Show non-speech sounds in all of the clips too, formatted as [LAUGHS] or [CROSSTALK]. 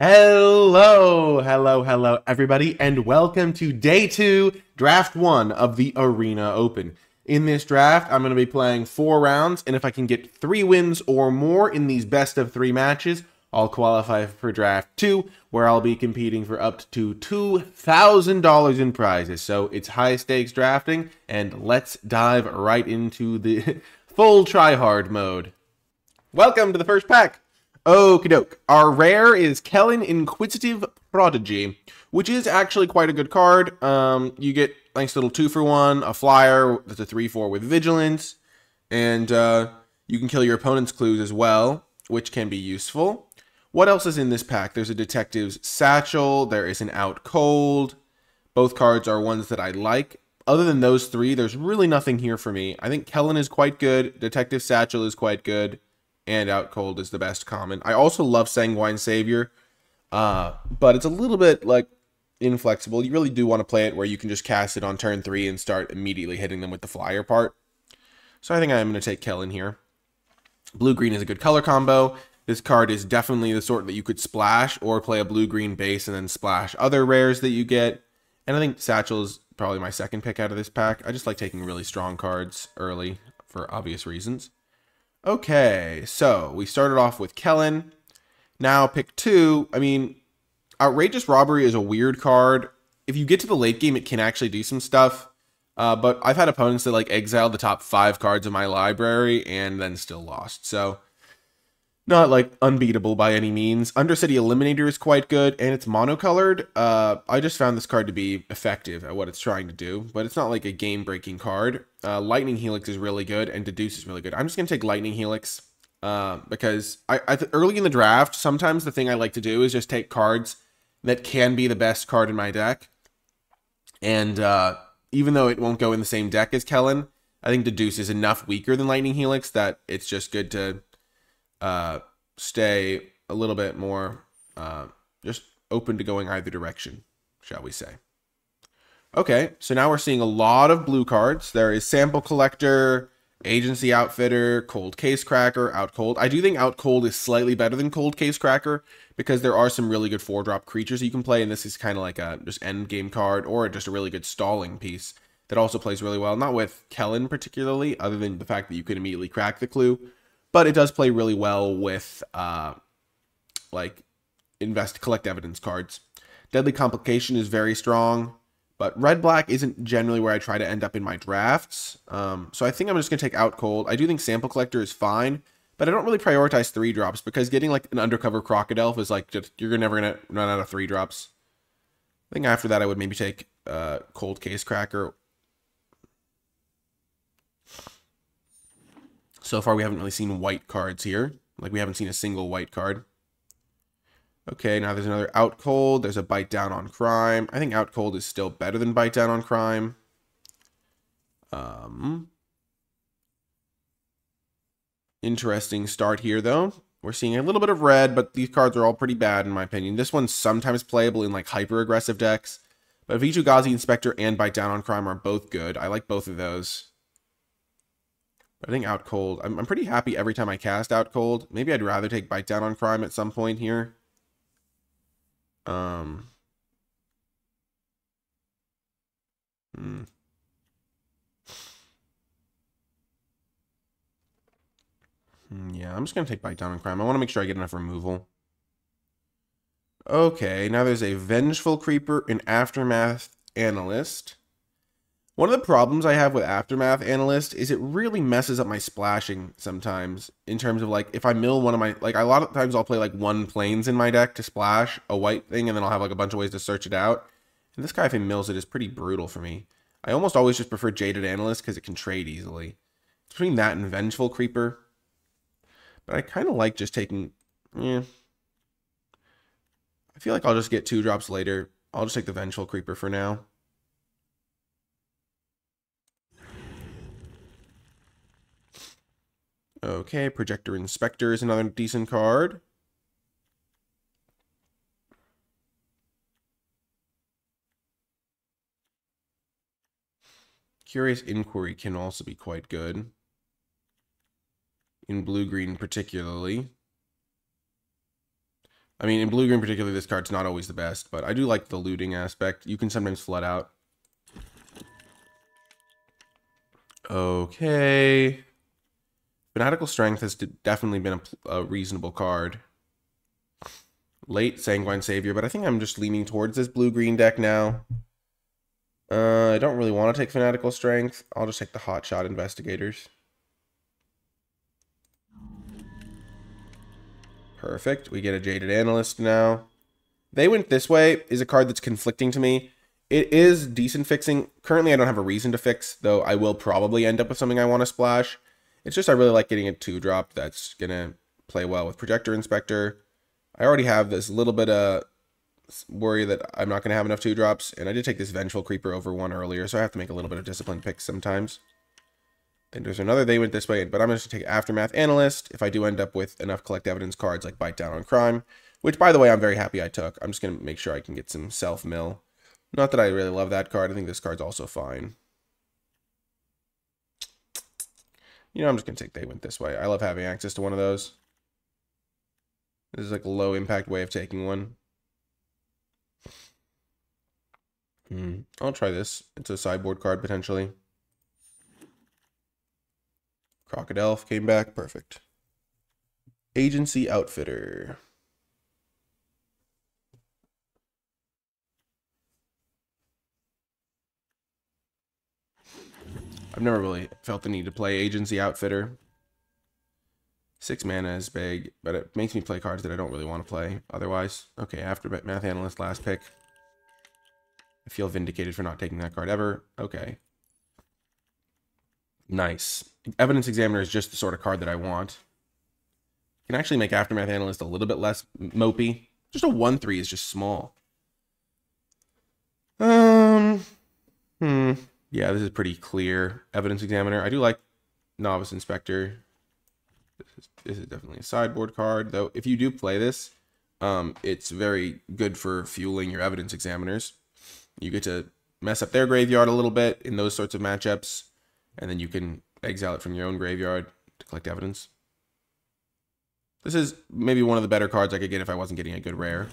Hello, hello, hello, everybody, and welcome to day two, draft one of the Arena Open. In this draft, I'm going to be playing four rounds, and if I can get three wins or more in these best of three matches, I'll qualify for draft two, where I'll be competing for up to $2,000 in prizes. So it's high stakes drafting, and let's dive right into the [LAUGHS] full try hard mode. Welcome to the first pack. Okie doke. Our rare is Kellen Inquisitive Prodigy, which is actually quite a good card. Um, you get nice little two for one, a flyer that's a three four with vigilance, and uh, you can kill your opponent's clues as well, which can be useful. What else is in this pack? There's a detective's satchel. There is an out cold. Both cards are ones that I like. Other than those three, there's really nothing here for me. I think Kellen is quite good. Detective Satchel is quite good and out cold is the best common. I also love Sanguine Savior, uh, but it's a little bit like inflexible. You really do want to play it where you can just cast it on turn three and start immediately hitting them with the flyer part. So I think I'm going to take Kellen here. Blue-green is a good color combo. This card is definitely the sort that you could splash or play a blue-green base and then splash other rares that you get. And I think Satchel is probably my second pick out of this pack. I just like taking really strong cards early for obvious reasons. Okay, so we started off with Kellen. Now pick two. I mean, Outrageous Robbery is a weird card. If you get to the late game, it can actually do some stuff. Uh, but I've had opponents that like exiled the top five cards of my library and then still lost. So not like unbeatable by any means. Undercity Eliminator is quite good and it's monocolored. Uh, I just found this card to be effective at what it's trying to do, but it's not like a game breaking card. Uh, Lightning Helix is really good and Deduce is really good. I'm just going to take Lightning Helix uh, because I, I early in the draft, sometimes the thing I like to do is just take cards that can be the best card in my deck. And uh, even though it won't go in the same deck as Kellen, I think Deduce is enough weaker than Lightning Helix that it's just good to uh, stay a little bit more uh, just open to going either direction, shall we say. Okay, so now we're seeing a lot of blue cards. There is Sample Collector, Agency Outfitter, Cold Case Cracker, Out Cold. I do think Out Cold is slightly better than Cold Case Cracker because there are some really good four drop creatures you can play, and this is kind of like a just end game card or just a really good stalling piece that also plays really well. Not with Kellen particularly, other than the fact that you can immediately crack the clue, but it does play really well with uh, like invest collect evidence cards. Deadly Complication is very strong, but red black isn't generally where I try to end up in my drafts. Um, so I think I'm just gonna take out cold. I do think Sample Collector is fine, but I don't really prioritize three drops because getting like an undercover crocodile is like just you're never gonna run out of three drops. I think after that I would maybe take uh, Cold Case Cracker So far, we haven't really seen white cards here. Like, we haven't seen a single white card. Okay, now there's another Out Cold. There's a Bite Down on Crime. I think Out Cold is still better than Bite Down on Crime. Um, interesting start here, though. We're seeing a little bit of red, but these cards are all pretty bad, in my opinion. This one's sometimes playable in, like, hyper-aggressive decks. But Vitu-Ghazi Inspector and Bite Down on Crime are both good. I like both of those. I think out cold. I'm, I'm pretty happy every time I cast out cold. Maybe I'd rather take bite down on crime at some point here. Um. Hmm. hmm yeah, I'm just going to take bite down on crime. I want to make sure I get enough removal. Okay, now there's a Vengeful Creeper, an Aftermath Analyst, one of the problems I have with Aftermath Analyst is it really messes up my splashing sometimes in terms of like if I mill one of my like a lot of times I'll play like one planes in my deck to splash a white thing and then I'll have like a bunch of ways to search it out. And this guy if he mills it is pretty brutal for me. I almost always just prefer Jaded Analyst because it can trade easily. It's between that and Vengeful Creeper. But I kind of like just taking yeah. I feel like I'll just get two drops later. I'll just take the Vengeful Creeper for now. Okay, Projector Inspector is another decent card. Curious Inquiry can also be quite good. In blue-green particularly. I mean, in blue-green particularly, this card's not always the best, but I do like the looting aspect. You can sometimes flood out. Okay. Fanatical Strength has definitely been a, a, reasonable card. Late Sanguine Savior, but I think I'm just leaning towards this blue-green deck now. Uh, I don't really want to take Fanatical Strength. I'll just take the Hotshot Investigators. Perfect. We get a Jaded Analyst now. They Went This Way is a card that's conflicting to me. It is decent fixing. Currently, I don't have a reason to fix, though I will probably end up with something I want to splash. It's just I really like getting a 2-drop that's going to play well with Projector Inspector. I already have this little bit of worry that I'm not going to have enough 2-drops, and I did take this Vengeful Creeper over one earlier, so I have to make a little bit of discipline picks sometimes. And there's another They Went This Way, but I'm going to take Aftermath Analyst if I do end up with enough Collect Evidence cards like Bite Down on Crime, which, by the way, I'm very happy I took. I'm just going to make sure I can get some self-mill. Not that I really love that card. I think this card's also fine. You know, I'm just going to take They Went This Way. I love having access to one of those. This is like a low impact way of taking one. Hmm. I'll try this. It's a sideboard card potentially. Crocodile came back. Perfect. Agency Outfitter. I've never really felt the need to play Agency Outfitter. Six mana is big, but it makes me play cards that I don't really want to play otherwise. Okay, Aftermath Analyst, last pick. I feel vindicated for not taking that card ever. Okay. Nice. Evidence Examiner is just the sort of card that I want. Can actually make Aftermath Analyst a little bit less mopey. Just a 1-3 is just small. Um, hmm. Yeah, this is pretty clear. Evidence Examiner. I do like Novice Inspector. This is, this is definitely a sideboard card, though. If you do play this, um, it's very good for fueling your Evidence Examiners. You get to mess up their graveyard a little bit in those sorts of matchups, and then you can exile it from your own graveyard to collect evidence. This is maybe one of the better cards I could get if I wasn't getting a good rare.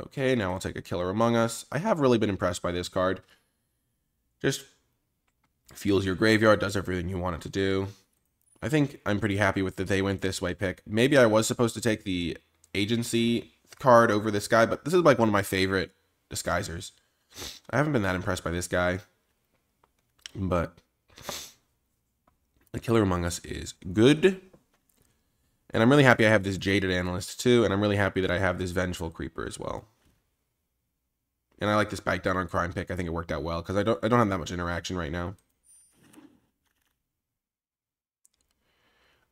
Okay, now I'll take a Killer Among Us. I have really been impressed by this card. Just fuels your graveyard, does everything you want it to do. I think I'm pretty happy with the They Went This Way pick. Maybe I was supposed to take the Agency card over this guy, but this is like one of my favorite disguisers. I haven't been that impressed by this guy, but the Killer Among Us is good. And I'm really happy I have this Jaded Analyst too, and I'm really happy that I have this Vengeful Creeper as well. And I like this Bite Down on Crime pick. I think it worked out well because I don't I don't have that much interaction right now.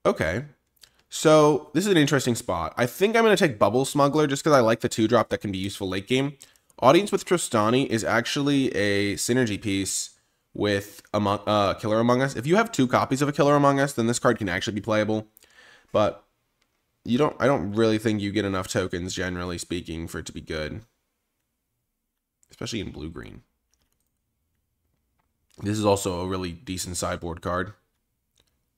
Okay. So this is an interesting spot. I think I'm going to take Bubble Smuggler just because I like the two drop that can be useful late game. Audience with Trostani is actually a synergy piece with Among, uh, Killer Among Us. If you have two copies of a Killer Among Us, then this card can actually be playable. But you don't. I don't really think you get enough tokens, generally speaking, for it to be good. Especially in blue green. This is also a really decent sideboard card.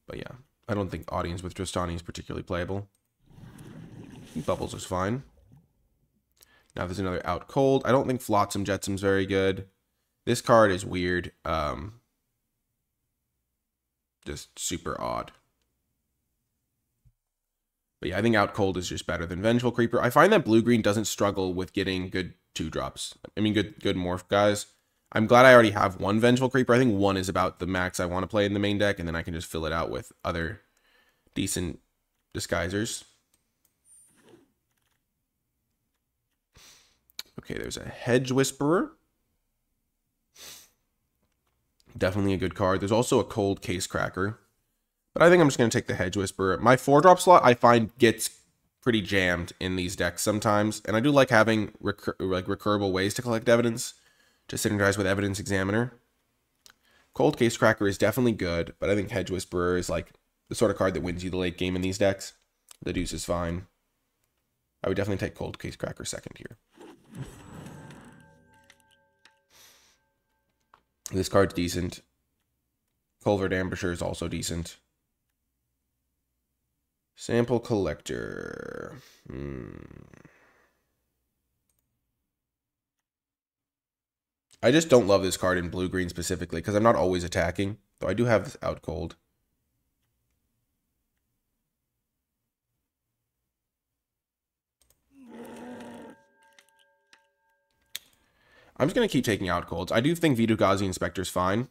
But yeah, I don't think Audience with Trostani is particularly playable. Bubbles is fine. Now there's another Out Cold. I don't think Flotsam Jetsam's very good. This card is weird. Um, just super odd. But yeah, I think Out Cold is just better than Vengeful Creeper. I find that Blue Green doesn't struggle with getting good two drops. I mean, good good morph guys. I'm glad I already have one Vengeful Creeper. I think one is about the max I want to play in the main deck, and then I can just fill it out with other decent disguisers. Okay, there's a Hedge Whisperer. Definitely a good card. There's also a Cold Case Cracker. But I think I'm just going to take the Hedge Whisperer. My 4-drop slot, I find, gets pretty jammed in these decks sometimes. And I do like having recur like recurable ways to collect evidence to synergize with Evidence Examiner. Cold Case Cracker is definitely good, but I think Hedge Whisperer is like the sort of card that wins you the late game in these decks. Deduce is fine. I would definitely take Cold Case Cracker second here. This card's decent. Culvert Ambusher is also decent. Sample collector. Hmm. I just don't love this card in blue-green specifically because I'm not always attacking. Though I do have this out cold. I'm just going to keep taking out colds. I do think Vitu-Ghazi Inspector is fine.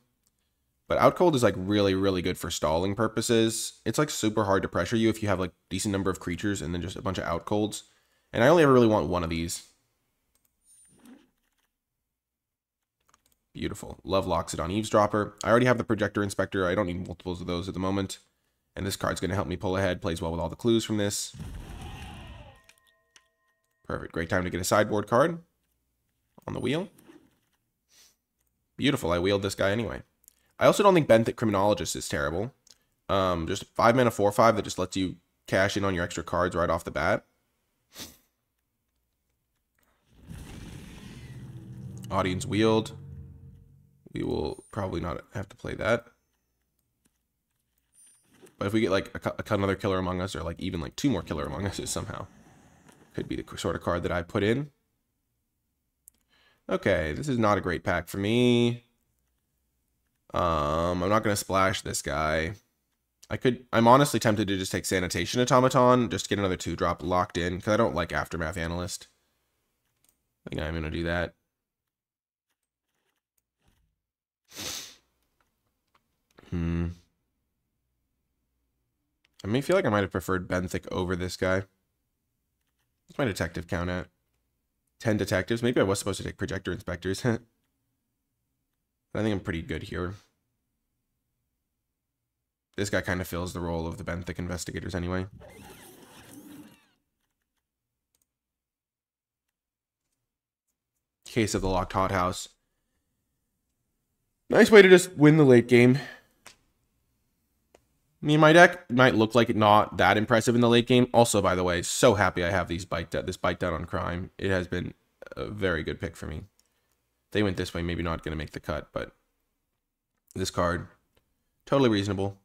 But out cold is like really, really good for stalling purposes. It's like super hard to pressure you if you have like decent number of creatures and then just a bunch of out colds. And I only ever really want one of these. Beautiful. Love locks it on Eavesdropper. I already have the Projector Inspector. I don't need multiples of those at the moment. And this card's going to help me pull ahead. Plays well with all the clues from this. Perfect. Great time to get a sideboard card on the wheel. Beautiful. I wheeled this guy anyway. I also don't think Benthic Criminologist is terrible. Um, just five mana, four five that just lets you cash in on your extra cards right off the bat. Audience wheeled. We will probably not have to play that. But if we get like a, a, another Killer Among Us or like even like two more Killer Among Us [LAUGHS] somehow, could be the sort of card that I put in. Okay, this is not a great pack for me. Um, I'm not going to splash this guy. I could, I'm honestly tempted to just take Sanitation Automaton, just get another two drop locked in, because I don't like Aftermath Analyst. I think I'm going to do that. Hmm. I may feel like I might have preferred Benthic over this guy. What's my detective count at? 10 detectives. Maybe I was supposed to take projector inspectors. [LAUGHS] I think I'm pretty good here. This guy kind of fills the role of the Benthic investigators anyway. Case of the Locked Hothouse. Nice way to just win the late game. Me and my deck might look like not that impressive in the late game. Also, by the way, so happy I have these bite this bite down on crime. It has been a very good pick for me. They went this way, maybe not going to make the cut, but this card, totally reasonable.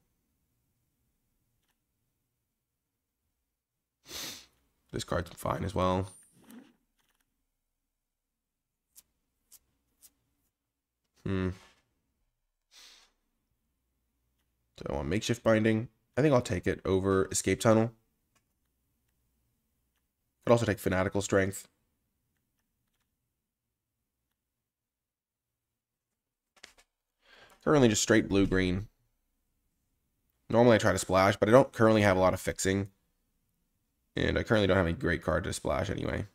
This card's fine as well. Hmm. So I want makeshift binding. I think I'll take it over escape tunnel. Could also take fanatical strength. Currently just straight blue green. Normally I try to splash, but I don't currently have a lot of fixing. And I currently don't have any great card to splash anyway.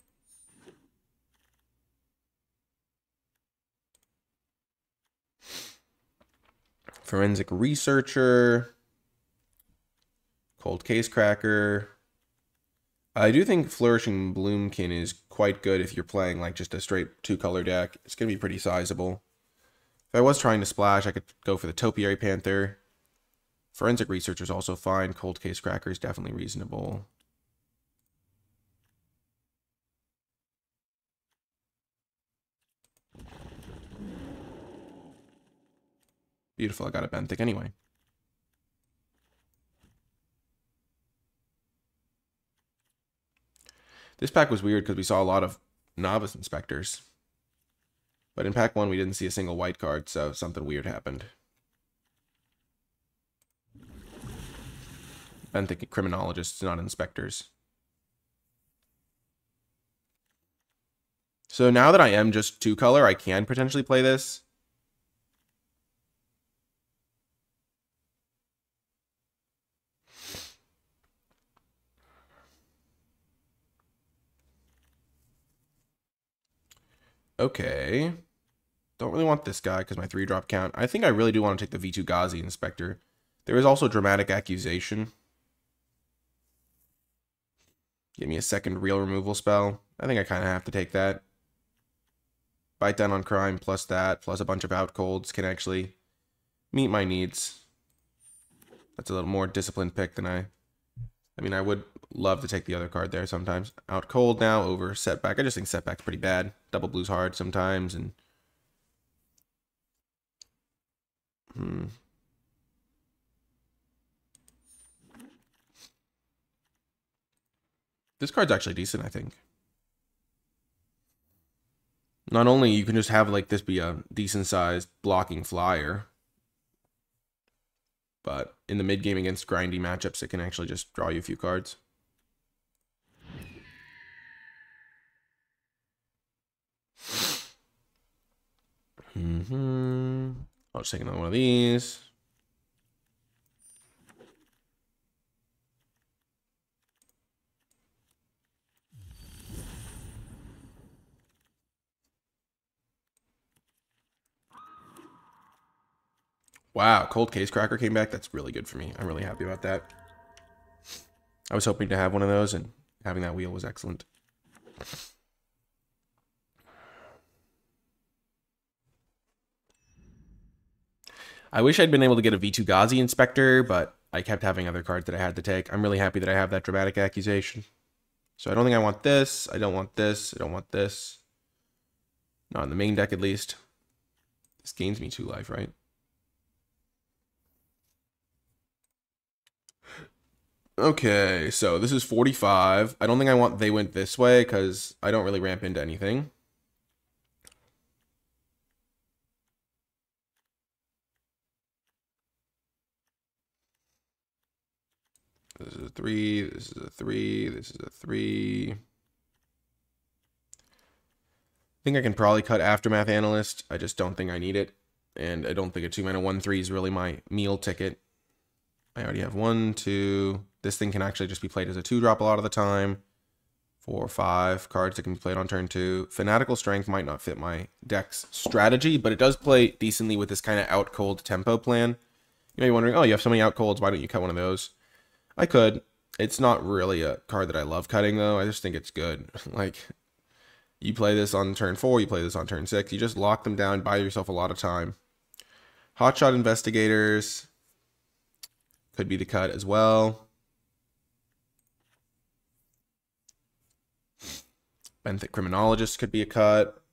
Forensic Researcher. Cold Case Cracker. I do think Flourishing Bloomkin is quite good if you're playing like just a straight two-color deck. It's going to be pretty sizable. If I was trying to splash, I could go for the Topiary Panther. Forensic Researcher is also fine. Cold Case Cracker is definitely reasonable. Beautiful, I got a benthic anyway. This pack was weird because we saw a lot of novice inspectors. But in pack one, we didn't see a single white card, so something weird happened. I'm thinking criminologists, not inspectors. So now that I am just two color, I can potentially play this. Okay. Don't really want this guy because my three drop count. I think I really do want to take the Vitu-Ghazi Inspector. There is also Dramatic Accusation. Give me a second real removal spell. I think I kind of have to take that. Bite down on crime plus that, plus a bunch of out colds can actually meet my needs. That's a little more disciplined pick than I... I mean, I would love to take the other card there sometimes. Out cold now over setback. I just think setback's pretty bad. Double blues hard sometimes and hmm. This card's actually decent, I think. Not only you can just have like this be a decent sized blocking flyer, but in the mid game against grindy matchups, it can actually just draw you a few cards. Mm-hmm. I'll take another one of these. Wow, Cold Case Cracker came back. That's really good for me. I'm really happy about that. I was hoping to have one of those, and having that wheel was excellent. I wish I'd been able to get a Vitu-Ghazi Inspector, but I kept having other cards that I had to take. I'm really happy that I have that Dramatic Accusation. So I don't think I want this. I don't want this. I don't want this. Not in the main deck, at least. This gains me two life, right? Okay, so this is 45. I don't think I want they went this way because I don't really ramp into anything. This is a three, this is a three, this is a three. I think I can probably cut Aftermath Analyst. I just don't think I need it. And I don't think a two mana one three is really my meal ticket. I already have one, two. This thing can actually just be played as a two drop a lot of the time. Four, five cards that can be played on turn two. Fanatical Strength might not fit my deck's strategy, but it does play decently with this kind of out cold tempo plan. You may be wondering, oh, you have so many out colds, why don't you cut one of those? I could. It's not really a card that I love cutting, though. I just think it's good. [LAUGHS] like, you play this on turn four, you play this on turn six. You just lock them down, buy yourself a lot of time. Hotshot Investigators, could be the cut as well. Benthic Criminologist could be a cut.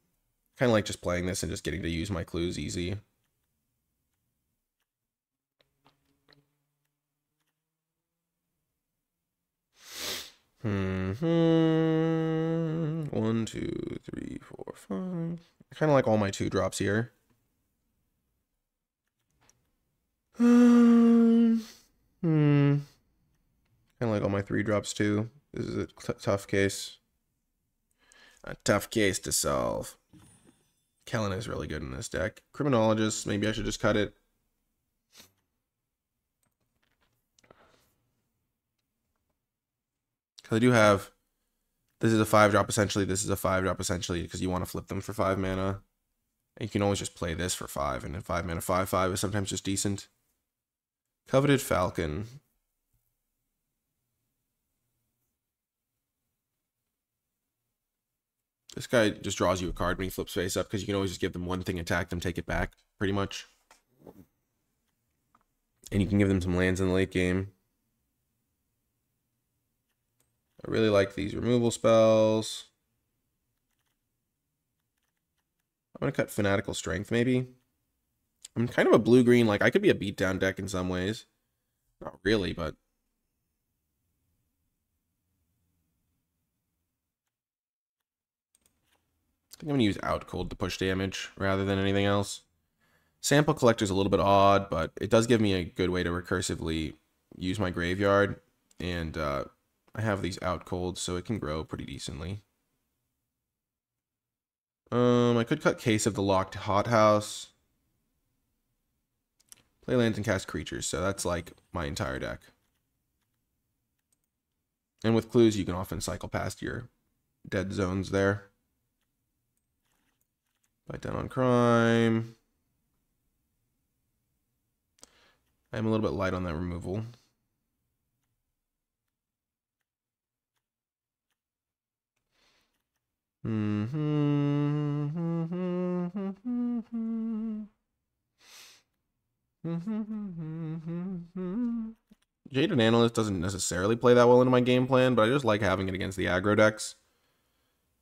Kind of like just playing this and just getting to use my clues easy. Hmm. One, two, three, four, five. Kind of like all my two drops here. Um. Hmm. Kind of like all my three drops too. This is a tough case. A tough case to solve. Kellen is really good in this deck. Criminologist, maybe I should just cut it. Because I do have... This is a 5 drop essentially. This is a 5 drop essentially because you want to flip them for 5 mana. And you can always just play this for 5. And then 5 mana 5 5 is sometimes just decent. Coveted Falcon. This guy just draws you a card when he flips face up because you can always just give them one thing, attack them, take it back, pretty much. And you can give them some lands in the late game. I really like these removal spells. I'm going to cut Fanatical Strength, maybe. I'm kind of a blue-green, like, I could be a beatdown deck in some ways. Not really, but... I think I'm going to use Out Cold to push damage rather than anything else. Sample Collector is a little bit odd, but it does give me a good way to recursively use my graveyard. And uh, I have these Out cold, so it can grow pretty decently. Um, I could cut Case of the Locked Hothouse. Play lands and cast creatures, so that's like my entire deck. And with clues, you can often cycle past your dead zones there. Bite down on crime. I'm a little bit light on that removal. Mm-hmm. Jaded Analyst doesn't necessarily play that well into my game plan, but I just like having it against the aggro decks.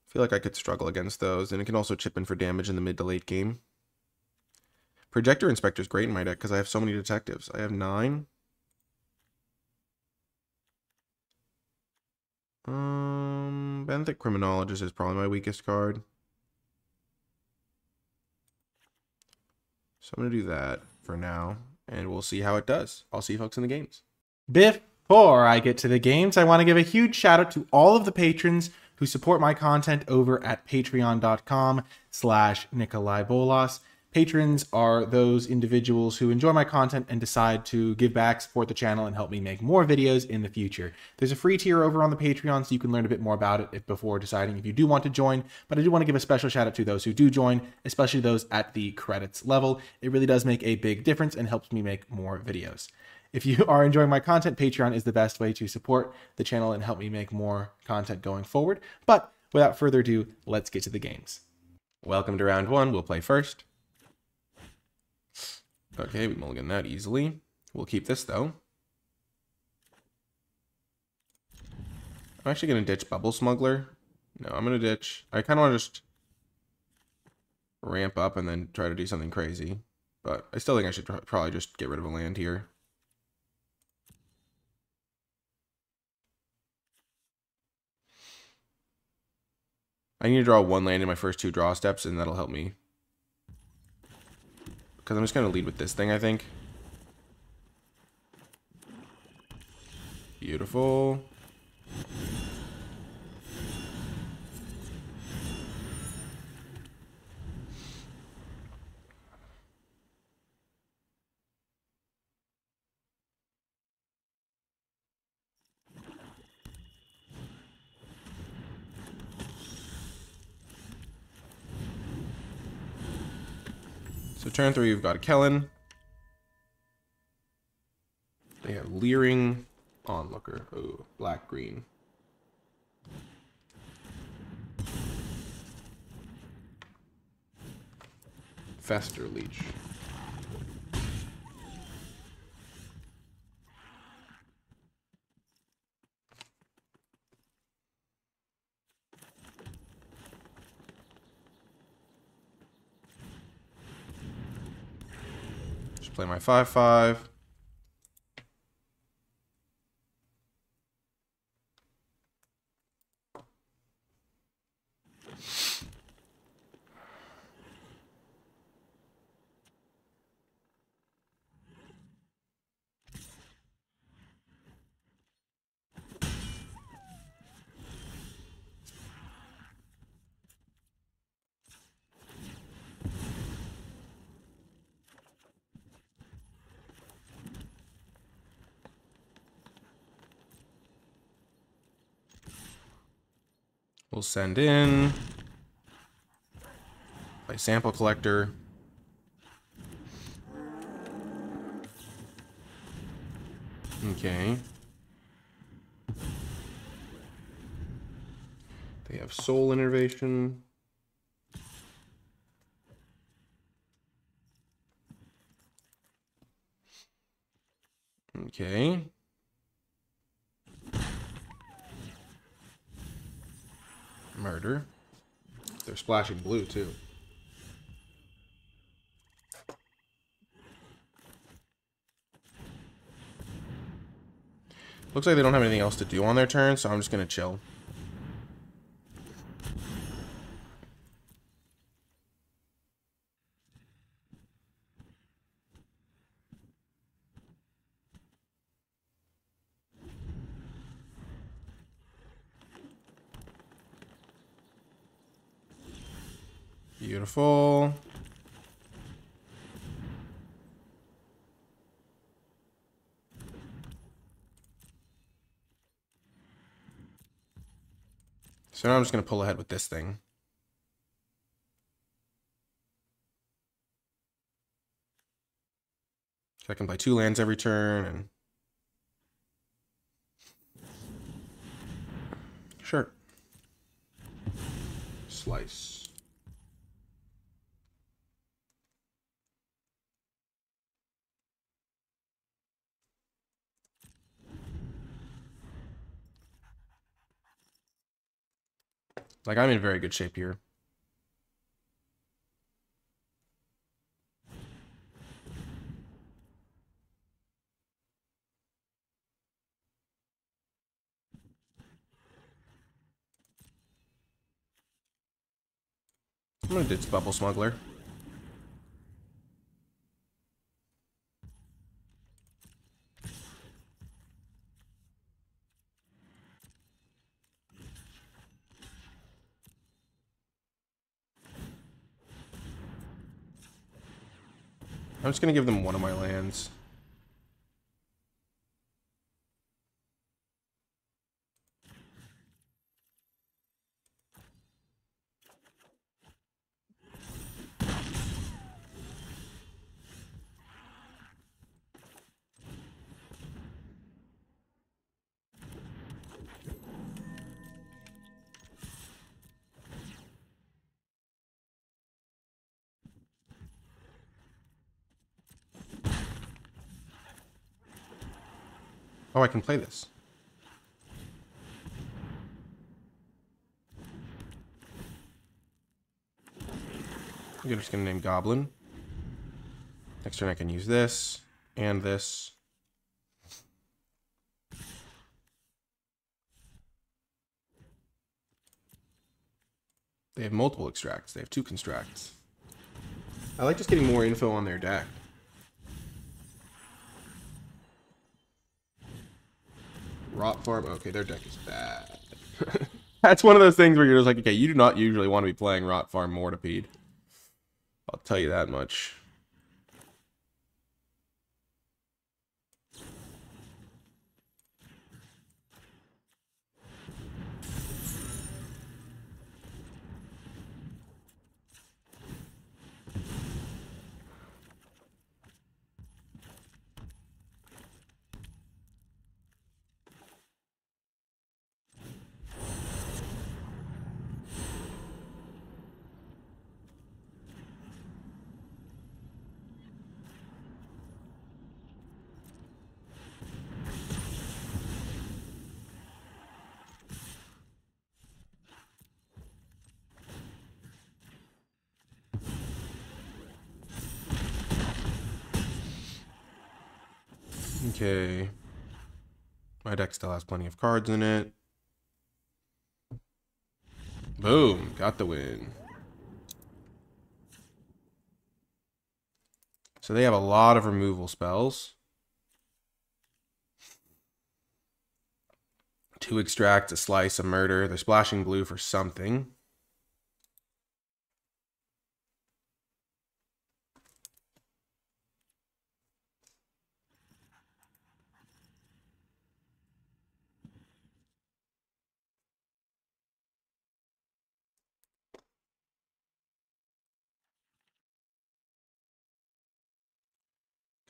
I feel like I could struggle against those, and it can also chip in for damage in the mid to late game. Projector Inspector is great in my deck because I have so many detectives. I have nine. Um, Benthic Criminologist is probably my weakest card. So I'm going to do that for now, and we'll see how it does. I'll see you folks in the games. Before I get to the games, I want to give a huge shout out to all of the patrons who support my content over at patreon.com slash Nicolai Bolas. Patrons are those individuals who enjoy my content and decide to give back, support the channel, and help me make more videos in the future. There's a free tier over on the Patreon, so you can learn a bit more about it before deciding if you do want to join. But I do want to give a special shout out to those who do join, especially those at the credits level. It really does make a big difference and helps me make more videos. If you [LAUGHS] are enjoying my content, Patreon is the best way to support the channel and help me make more content going forward. But without further ado, let's get to the games. Welcome to round one. We'll play first. Okay, we mulligan that easily. We'll keep this, though. I'm actually going to ditch Bubble Smuggler. No, I'm going to ditch... I kind of want to just ramp up and then try to do something crazy. But I still think I should probably just get rid of a land here. I need to draw one land in my first two draw steps, and that'll help me because I'm just going to lead with this thing, I think. Beautiful. Turn three, you've got Kellen. They have Leering Onlooker. Oh, black green. Fester Leech. Play my 5 We'll send in by sample collector. Okay. They have soul enervation. Okay. Murder. They're splashing blue, too. Looks like they don't have anything else to do on their turn, so I'm just going to chill. Beautiful. So now I'm just going to pull ahead with this thing. So I can play two lands every turn and Sure. Slice. Like, I'm in very good shape here. I'm gonna ditch Bubble Smuggler. I'm just gonna give them one of my lands. I can play this. I'm just gonna name Goblin. Next turn I can use this and this. They have multiple extracts. They have two constructs. I like just getting more info on their deck. Rot Farm. Okay, their deck is bad. [LAUGHS] That's one of those things where you're just like, okay, you do not usually want to be playing Rot Farm Mortipede. I'll tell you that much. Okay. My deck still has plenty of cards in it. Boom. Got the win. So they have a lot of removal spells. Two extract, a slice, a murder. They're splashing blue for something.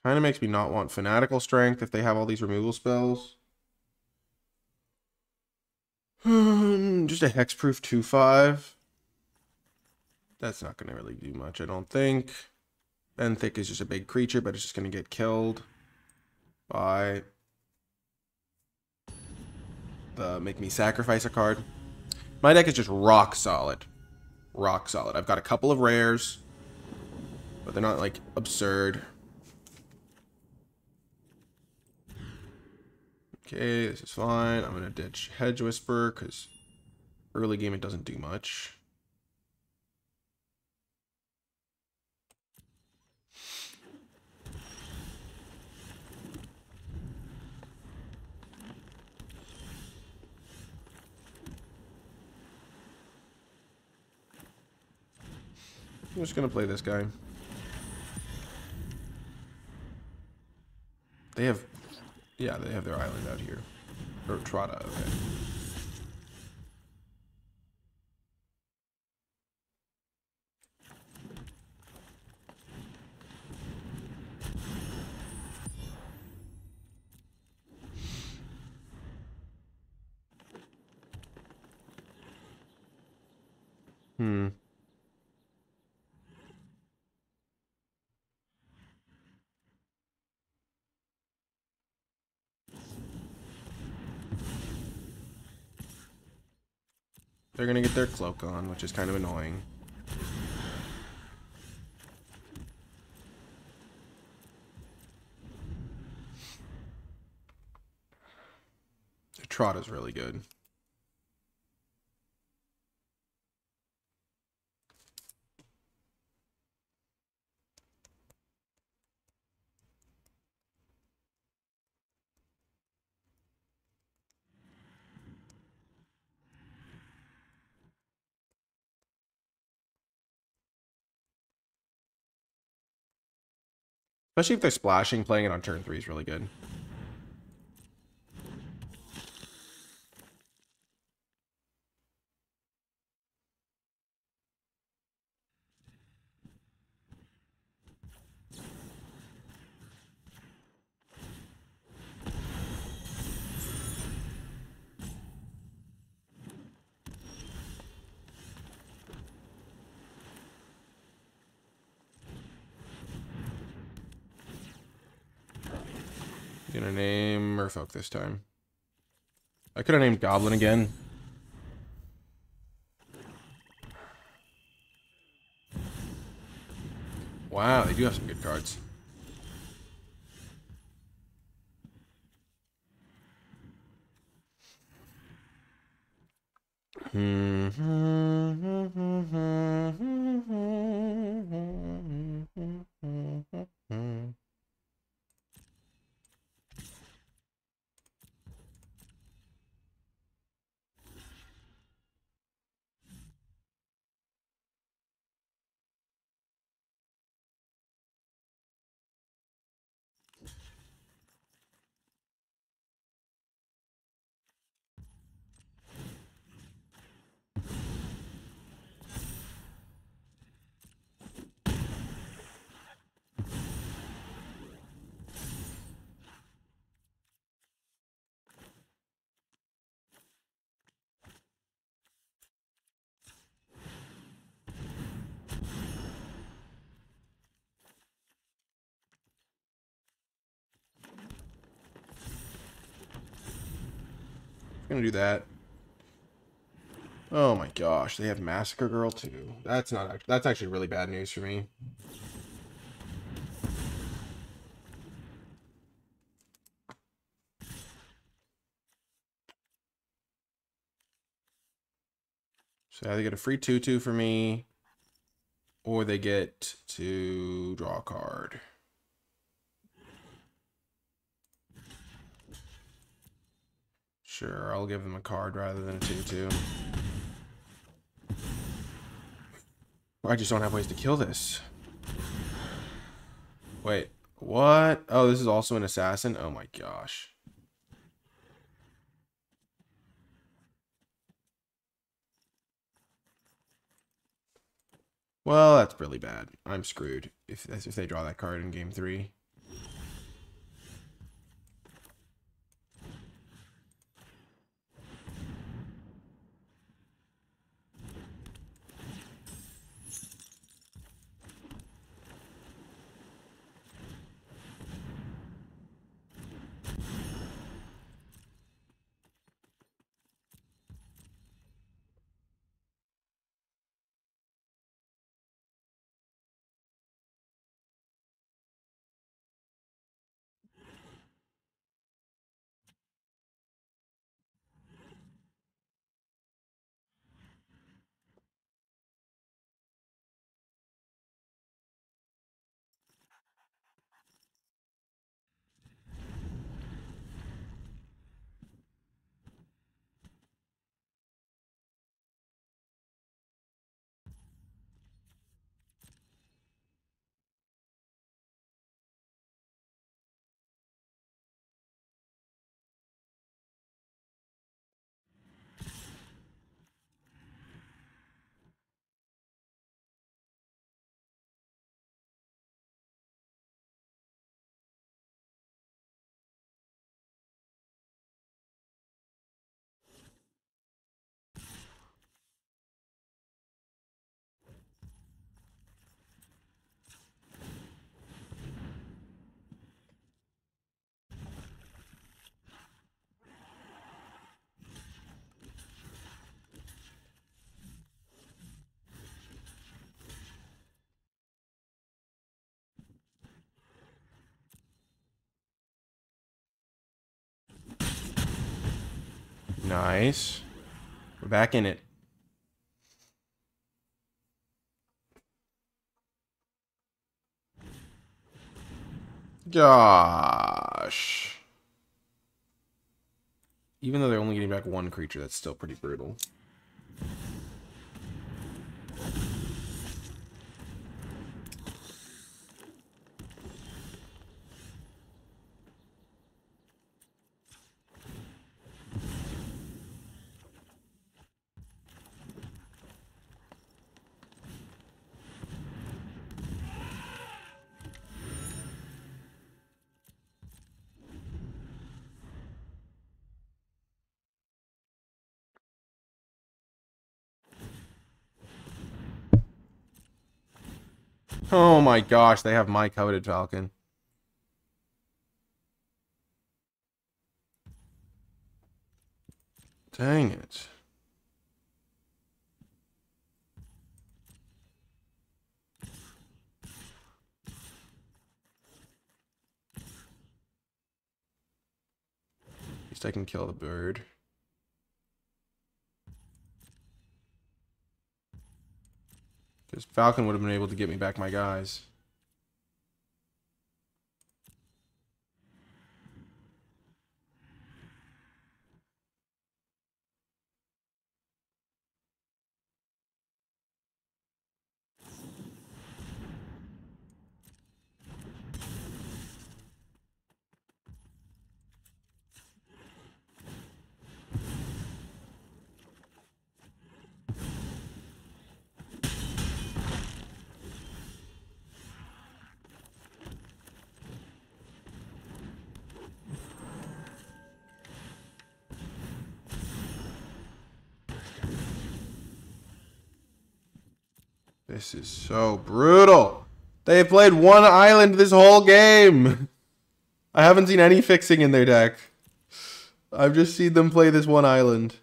Kind of makes me not want Fanatical Strength if they have all these removal spells. [SIGHS] Just a Hexproof 2-5. That's not going to really do much, I don't think. Benthic is just a big creature, but it's just going to get killed by the make me sacrifice a card. My deck is just rock solid. Rock solid. I've got a couple of rares, but they're not like absurd. Okay, this is fine. I'm going to ditch Hedge Whisper because early game it doesn't do much. I'm just going to play this guy. They have yeah, they have their island out here. Or Trotta, okay. Hmm. They're gonna get their cloak on, which is kind of annoying. The trot is really good. Especially if they're splashing, playing it on turn three is really good. Gonna name Merfolk this time. I could have named Goblin again. Wow, they do have some good cards. Hmm. [LAUGHS] gonna do that. Oh my gosh, they have Massacre Girl too. That's not that's actually really bad news for me. So they get a free 2-2 for me, or they get to draw a card. Sure, I'll give them a card rather than a 2-2. I just don't have ways to kill this. Wait, what? Oh, this is also an assassin? Oh my gosh. Well, that's really bad. I'm screwed if if they draw that card in game three. Nice. We're back in it. Gosh. Even though they're only getting back one creature, that's still pretty brutal. Oh my gosh, they have my coveted Falcon. Dang it. At least I can kill the bird. Because Falcon would have been able to get me back my guys. This is so brutal. They have played one island this whole game. [LAUGHS] I haven't seen any fixing in their deck. I've just seen them play this one island.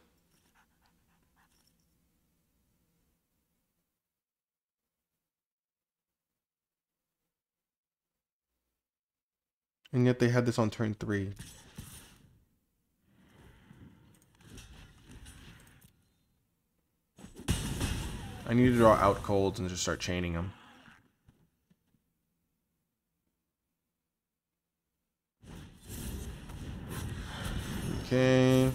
And yet they had this on turn three. I need to draw out colds and just start chaining them. Okay.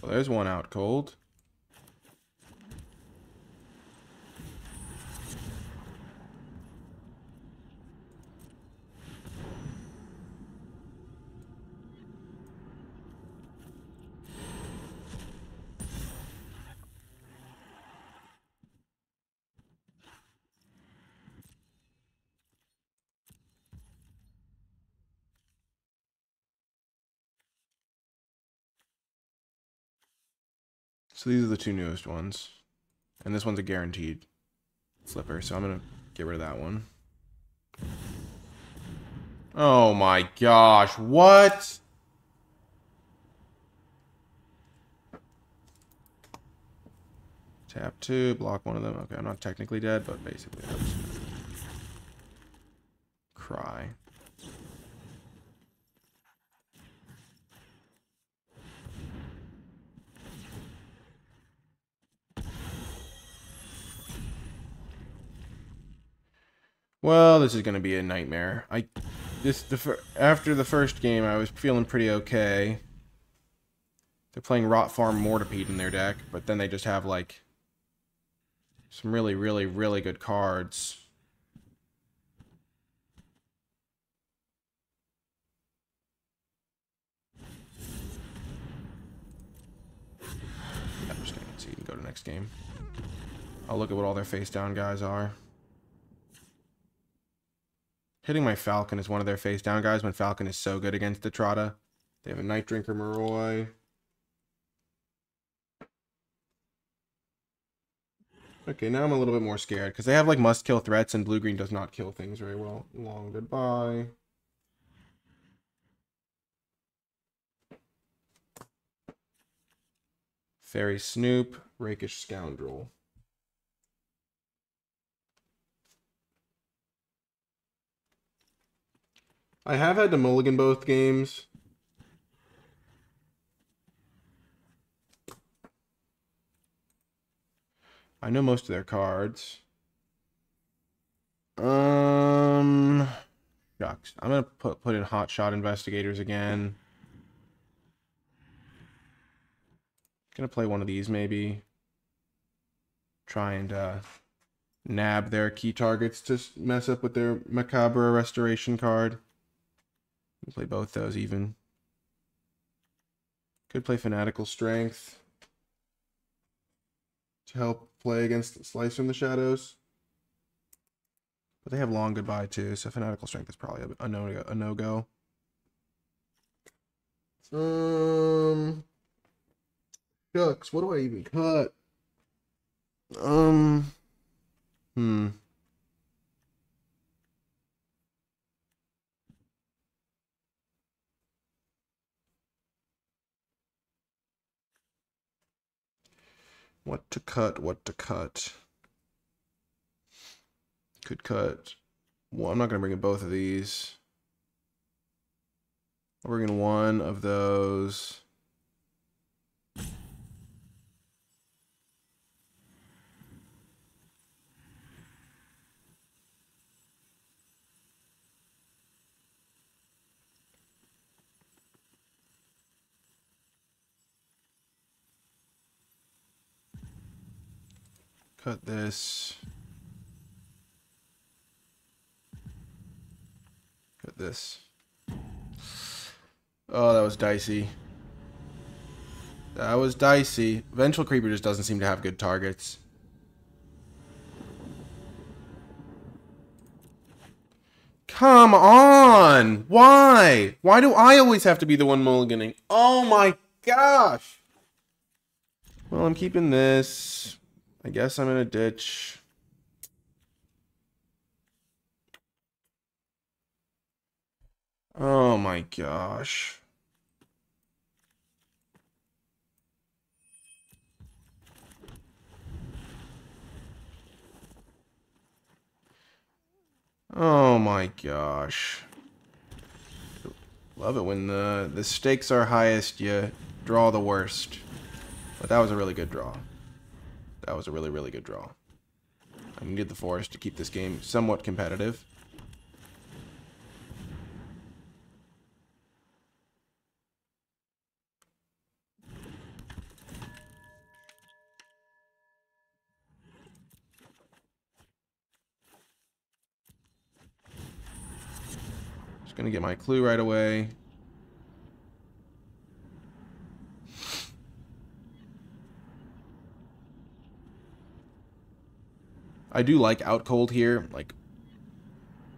Well, there's one out cold. So these are the two newest ones. And this one's a guaranteed flipper, so I'm going to get rid of that one. Oh my gosh, what? Tap two, block one of them. Okay, I'm not technically dead, but basically. Cry. Well, this is going to be a nightmare. I this the after the first game, I was feeling pretty okay. They're playing Rot Farm Mortipede in their deck, but then they just have like some really, really, really good cards. And go to next game. I'll look at what all their face down guys are. Hitting my Falcon is one of their face down guys when Falcon is so good against the Trotta. They have a Night Drinker Moroi. Okay, now I'm a little bit more scared because they have like must kill threats and blue green does not kill things very well. Long goodbye. Fairy Snoop, Rakish Scoundrel. I have had to mulligan both games. I know most of their cards. Um, shucks. I'm gonna put put in hot shot investigators again. Gonna play one of these maybe. Try and uh, nab their key targets to mess up with their macabre restoration card. Play both those even. Could play Fanatical Strength to help play against Slice from the Shadows. But they have long goodbye too, so fanatical strength is probably a, a no a no go. Um, shucks, what do I even cut? Um, hmm. What to cut, what to cut. Could cut. Well, I'm not going to bring in both of these. I'll bring in one of those. Cut this. Cut this. Oh, that was dicey. That was dicey. Vengeful Creeper just doesn't seem to have good targets. Come on! Why? Why do I always have to be the one mulliganing? Oh my gosh! Well, I'm keeping this. I guess I'm in a ditch. Oh my gosh. Oh my gosh. Love it when the, the stakes are highest, you draw the worst. But that was a really good draw. That was a really, really good draw. I need the forest to keep this game somewhat competitive. Just gonna get my clue right away. I do like Out Cold here. Like,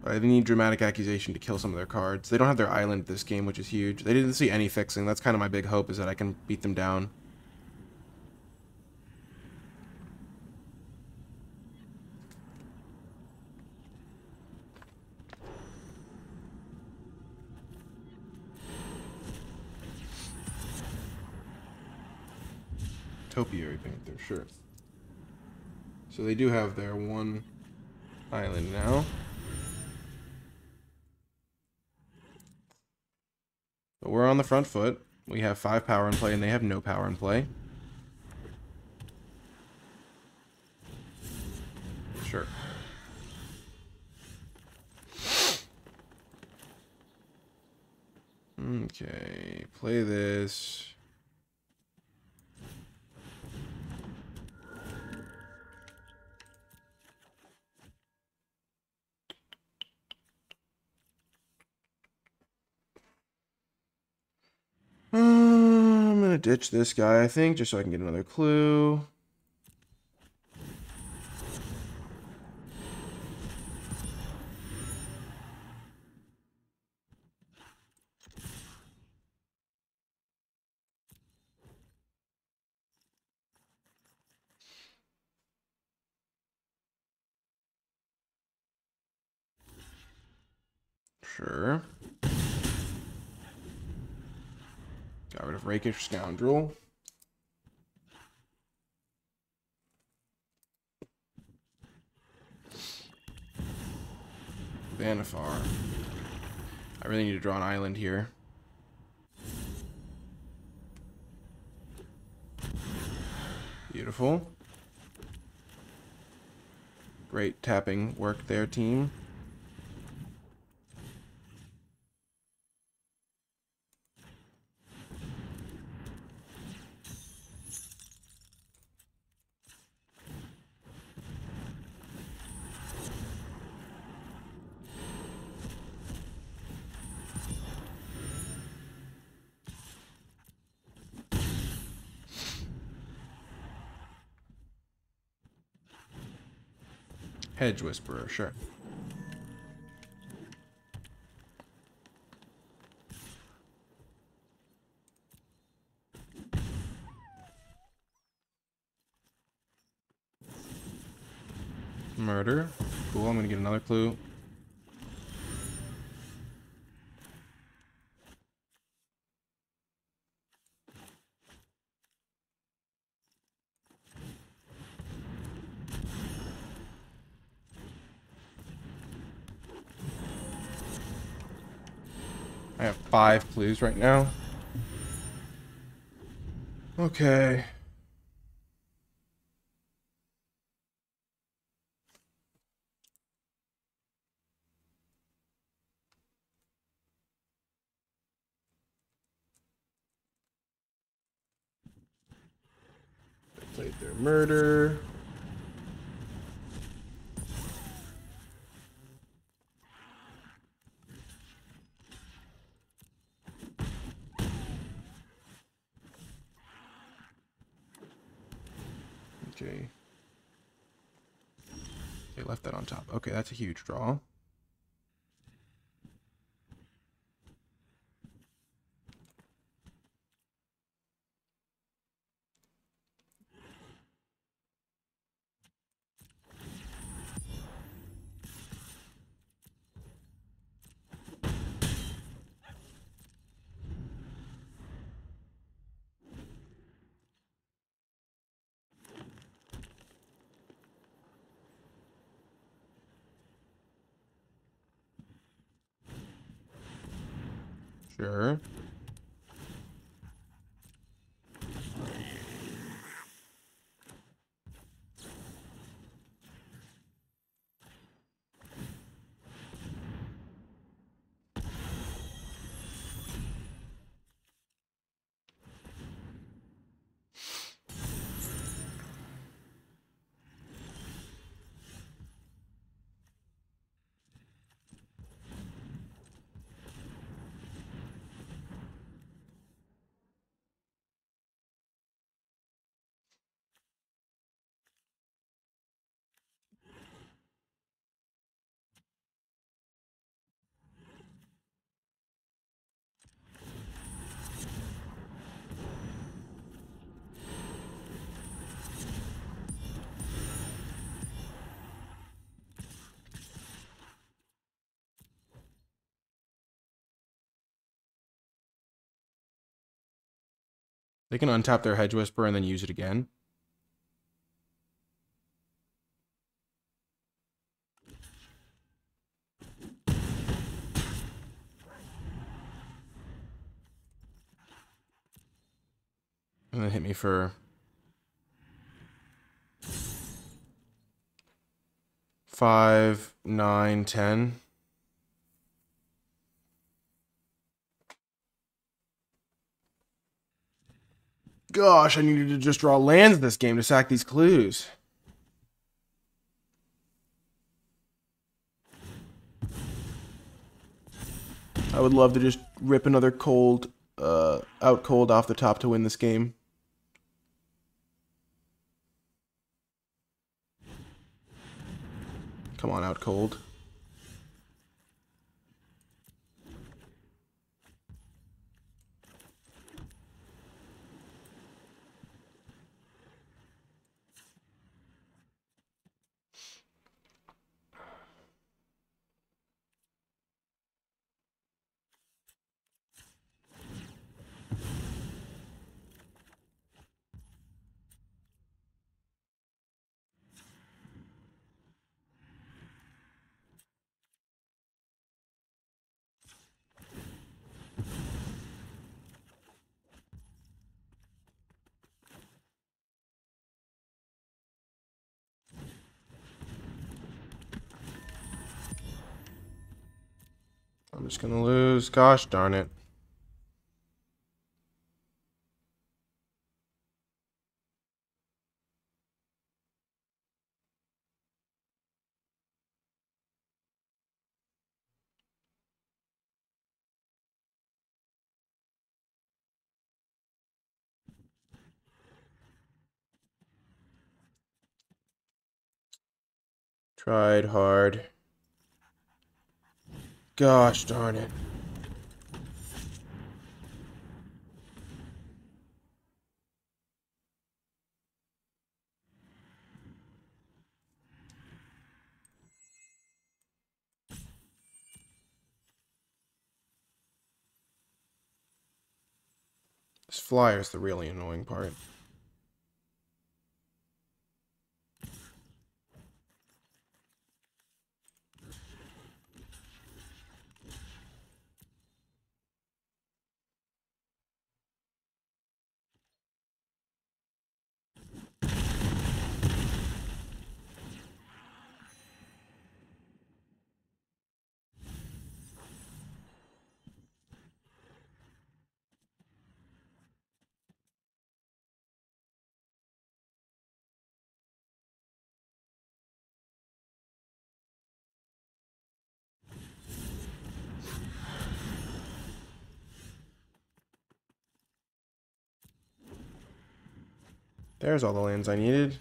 I need Dramatic Accusation to kill some of their cards. They don't have their island this game, which is huge. They didn't see any fixing. That's kind of my big hope, is that I can beat them down. Topiary Panther, sure. So they do have their one island now. But we're on the front foot. We have five power in play and they have no power in play. Sure. Okay, play this. I'm gonna ditch this guy, I think, just so I can get another clue. Sure. Got rid of Rakish Scoundrel. Vannifar. I really need to draw an island here. Beautiful. Great tapping work there, team. Hedge Whisperer, sure. Murder. Cool, I'm gonna get another clue. I have five clues right now. Okay. They played their murder. Okay. They left that on top. Okay, that's a huge draw. Sure. They can untap their Hedge Whisper and then use it again. And then hit me for five, nine, ten. Gosh, I needed to just draw lands this game to sack these clues. I would love to just rip another cold, uh, out cold off the top to win this game. Come on, out cold. Just gonna lose. Gosh darn it. Tried hard. Gosh darn it. This flyer is the really annoying part. There's all the lands I needed.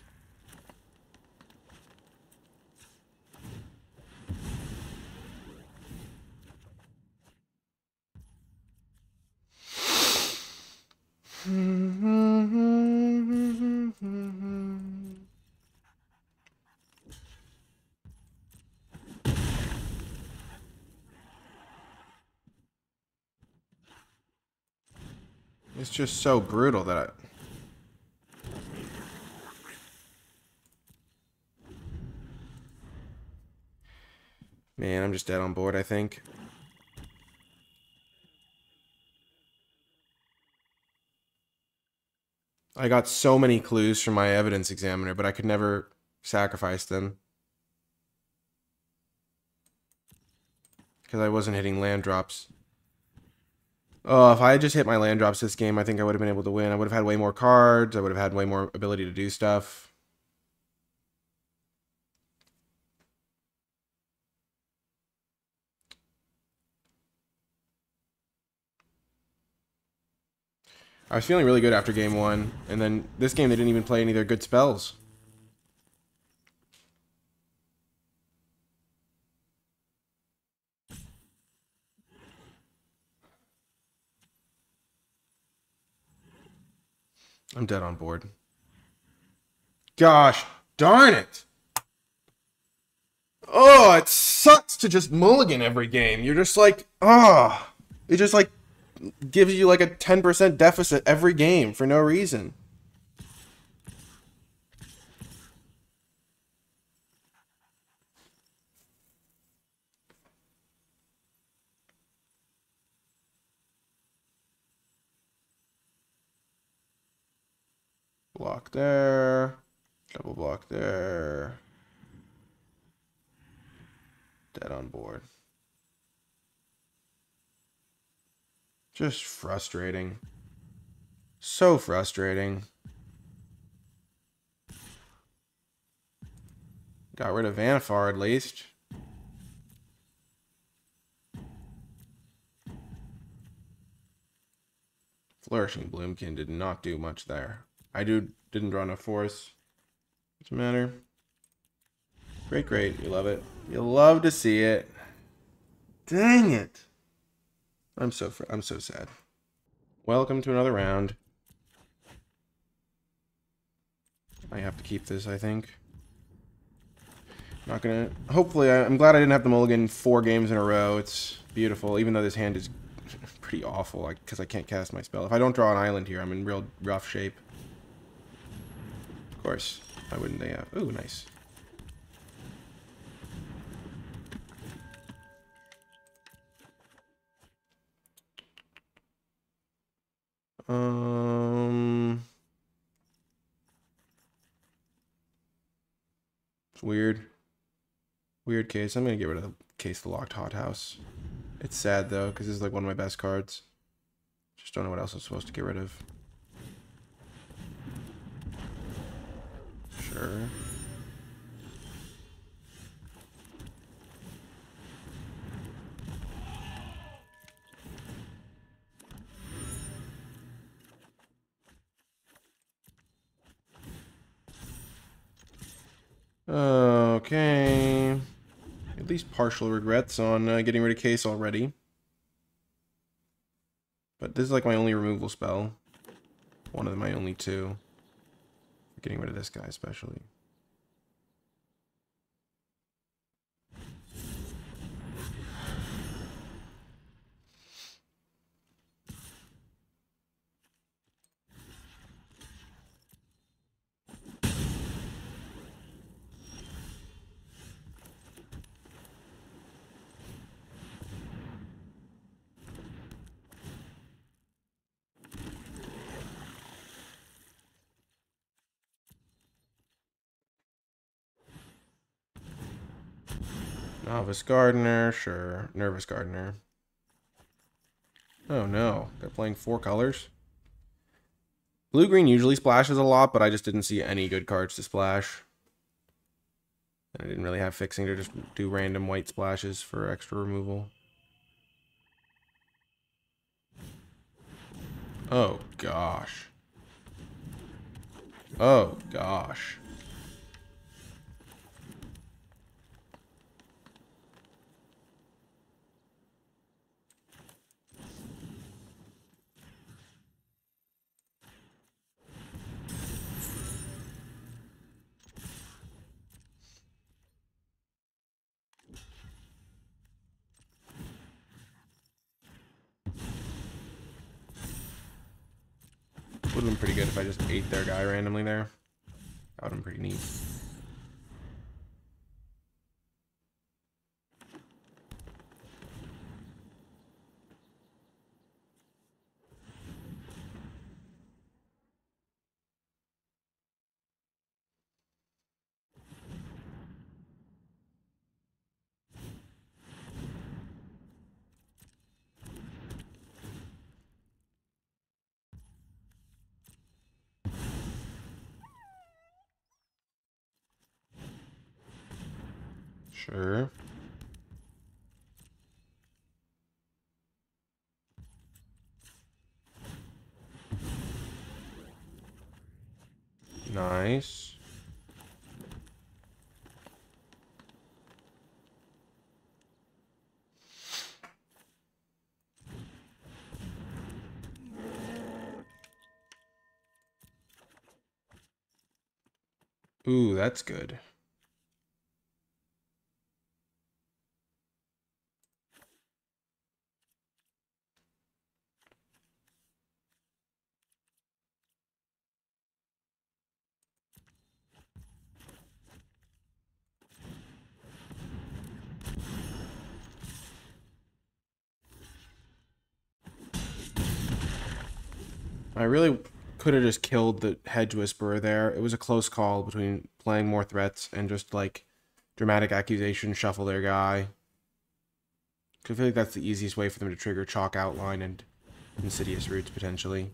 It's just so brutal that I... Man, I'm just dead on board, I think. I got so many clues from my evidence examiner, but I could never sacrifice them. Because I wasn't hitting land drops. Oh, if I had just hit my land drops this game, I think I would have been able to win. I would have had way more cards. I would have had way more ability to do stuff. I was feeling really good after game one, and then this game they didn't even play any of their good spells. I'm dead on board. Gosh darn it! Oh, it sucks to just mulligan every game. You're just like, ah. Oh. It just like gives you like a 10% deficit every game for no reason. Block there. Double block there. Dead on board. Just frustrating. So frustrating. Got rid of Vannifar at least. Flourishing Bloomkin did not do much there. I do didn't draw enough force. Doesn't matter. Great, great. You love it. You love to see it. Dang it. I'm so fr- I'm so sad. Welcome to another round. I have to keep this, I think. Not gonna. Hopefully, I, am glad I didn't have to mulligan four games in a row. It's beautiful, even though this hand is [LAUGHS] pretty awful, because I can't cast my spell. If I don't draw an island here, I'm in real rough shape. Of course, why wouldn't they have? Ooh, nice. Um, it's weird. Weird case. I'm gonna get rid of the case, the locked hothouse. It's sad though, because this is like one of my best cards. Just don't know what else I'm supposed to get rid of. Sure. Okay. At least partial regrets on uh, getting rid of Case already. But this is like my only removal spell. One of my only two. Getting rid of this guy especially. Novice Gardener, sure. Nervous Gardener. Oh no, they're playing four colors. Blue green usually splashes a lot, but I just didn't see any good cards to splash. And I didn't really have fixing to just do random white splashes for extra removal. Oh gosh. Oh gosh. Pretty good if I just ate their guy randomly there. That would have been pretty neat. Sure. Nice. Ooh, that's good. I really could have just killed the Hedge Whisperer there. It was a close call between playing more threats and just like dramatic accusation, shuffle their guy. I feel like that's the easiest way for them to trigger Chalk Outline and Insidious Roots potentially.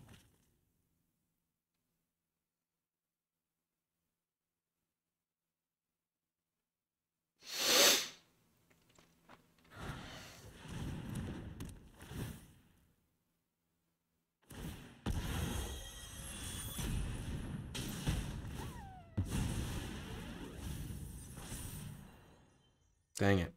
Dang it.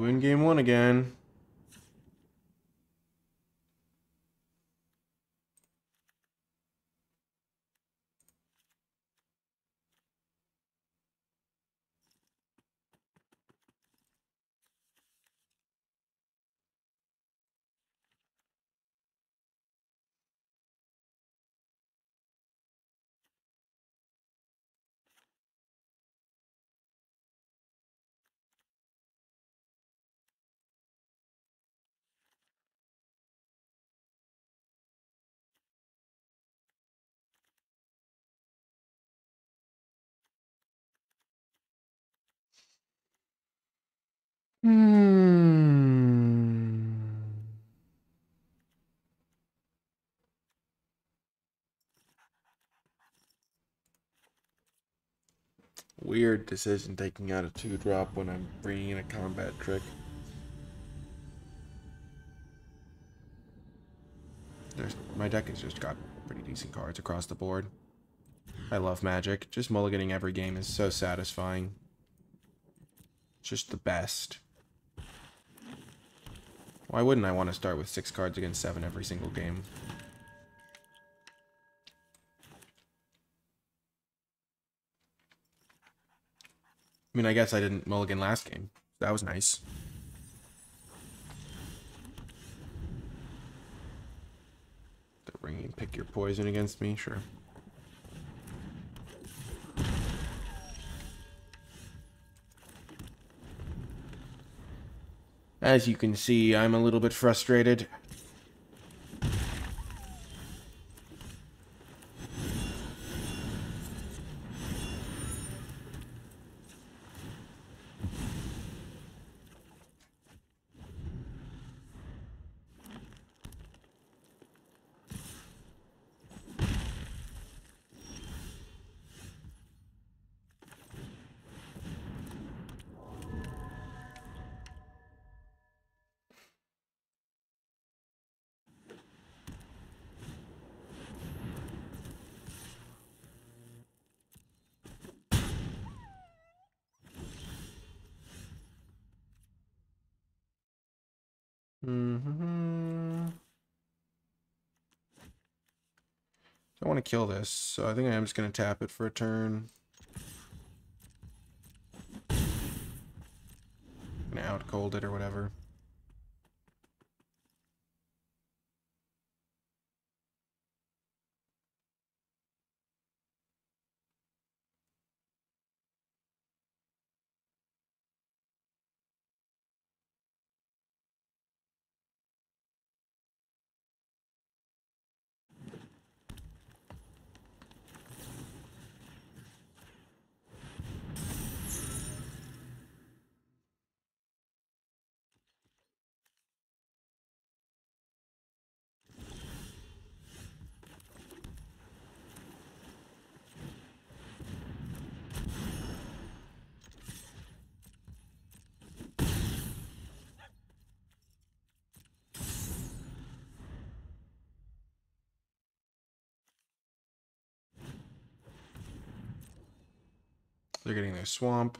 Win game one again. Hmm. Weird decision taking out a two drop when I'm bringing in a combat trick. There's, my deck has just got pretty decent cards across the board. I love Magic. Just mulliganing every game is so satisfying. Just the best. Why wouldn't I want to start with six cards against seven every single game? I mean, I guess I didn't mulligan last game. That was nice. The ringing pick your poison against me, sure. As you can see, I'm a little bit frustrated. Kill this, so I think I am just going to tap it for a turn. Gonna out cold it or whatever. They're getting their swamp.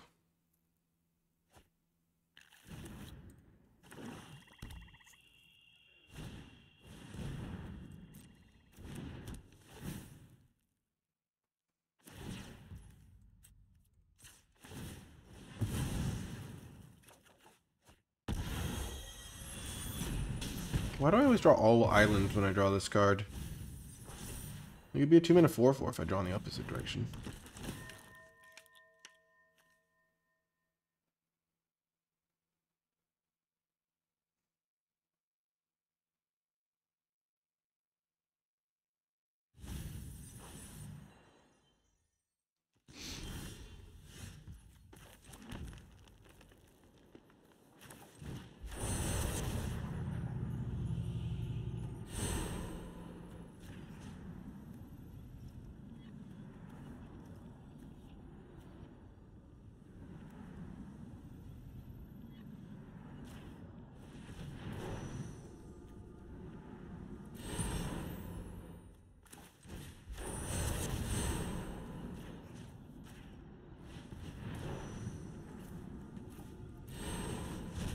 Why do I always draw all islands when I draw this card? It could be a 2 mana 4 4 if I draw in the opposite direction.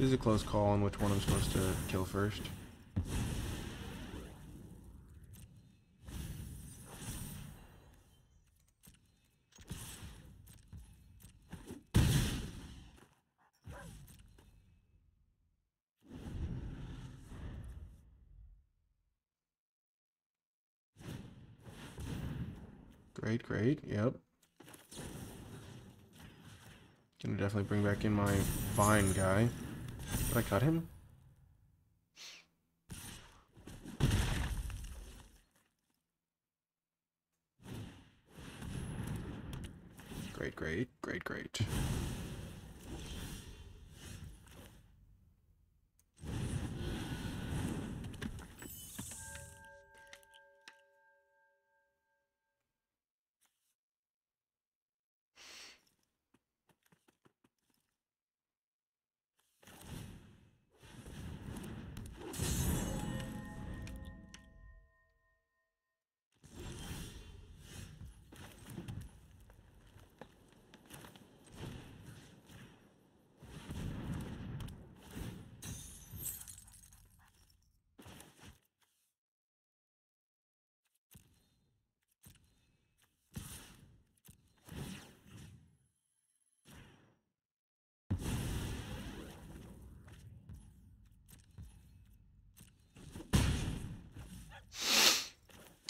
This is a close call on which one I'm supposed to kill first. Great, great, yep. Gonna definitely bring back in my vine guy. Cut him?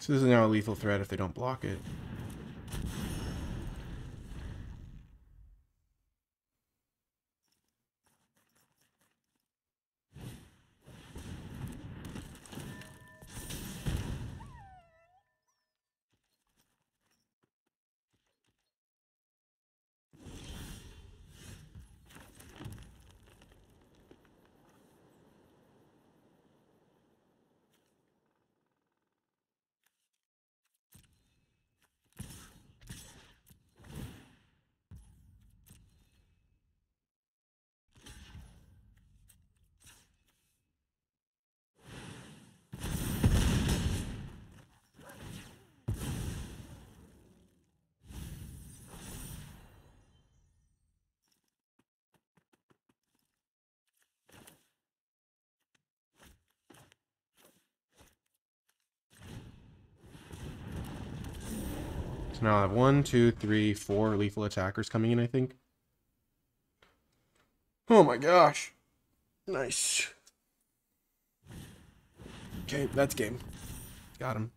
So this is now a lethal threat if they don't block it. So now I have one, two, three, four lethal attackers coming in, I think. Oh my gosh. Nice. Okay, that's game. Got him.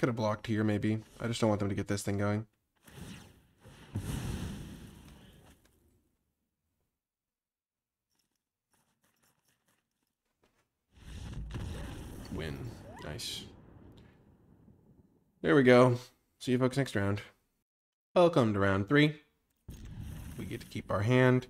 Could have blocked here, maybe. I just don't want them to get this thing going. Win. Nice. There we go. See you folks next round. Welcome to round three. We get to keep our hand.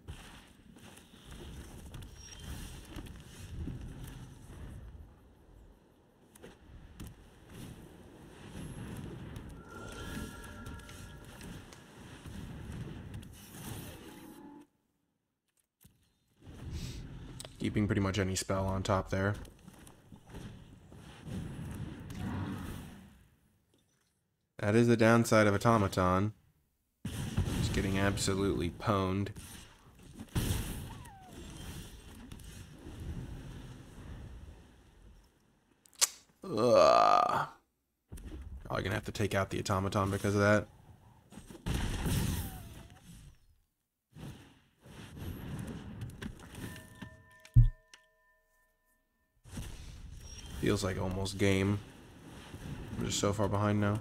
Keeping pretty much any spell on top there. That is the downside of Automaton. Just getting absolutely pwned. Ugh. Probably gonna have to take out the Automaton because of that. Feels like almost game. I'm just so far behind now.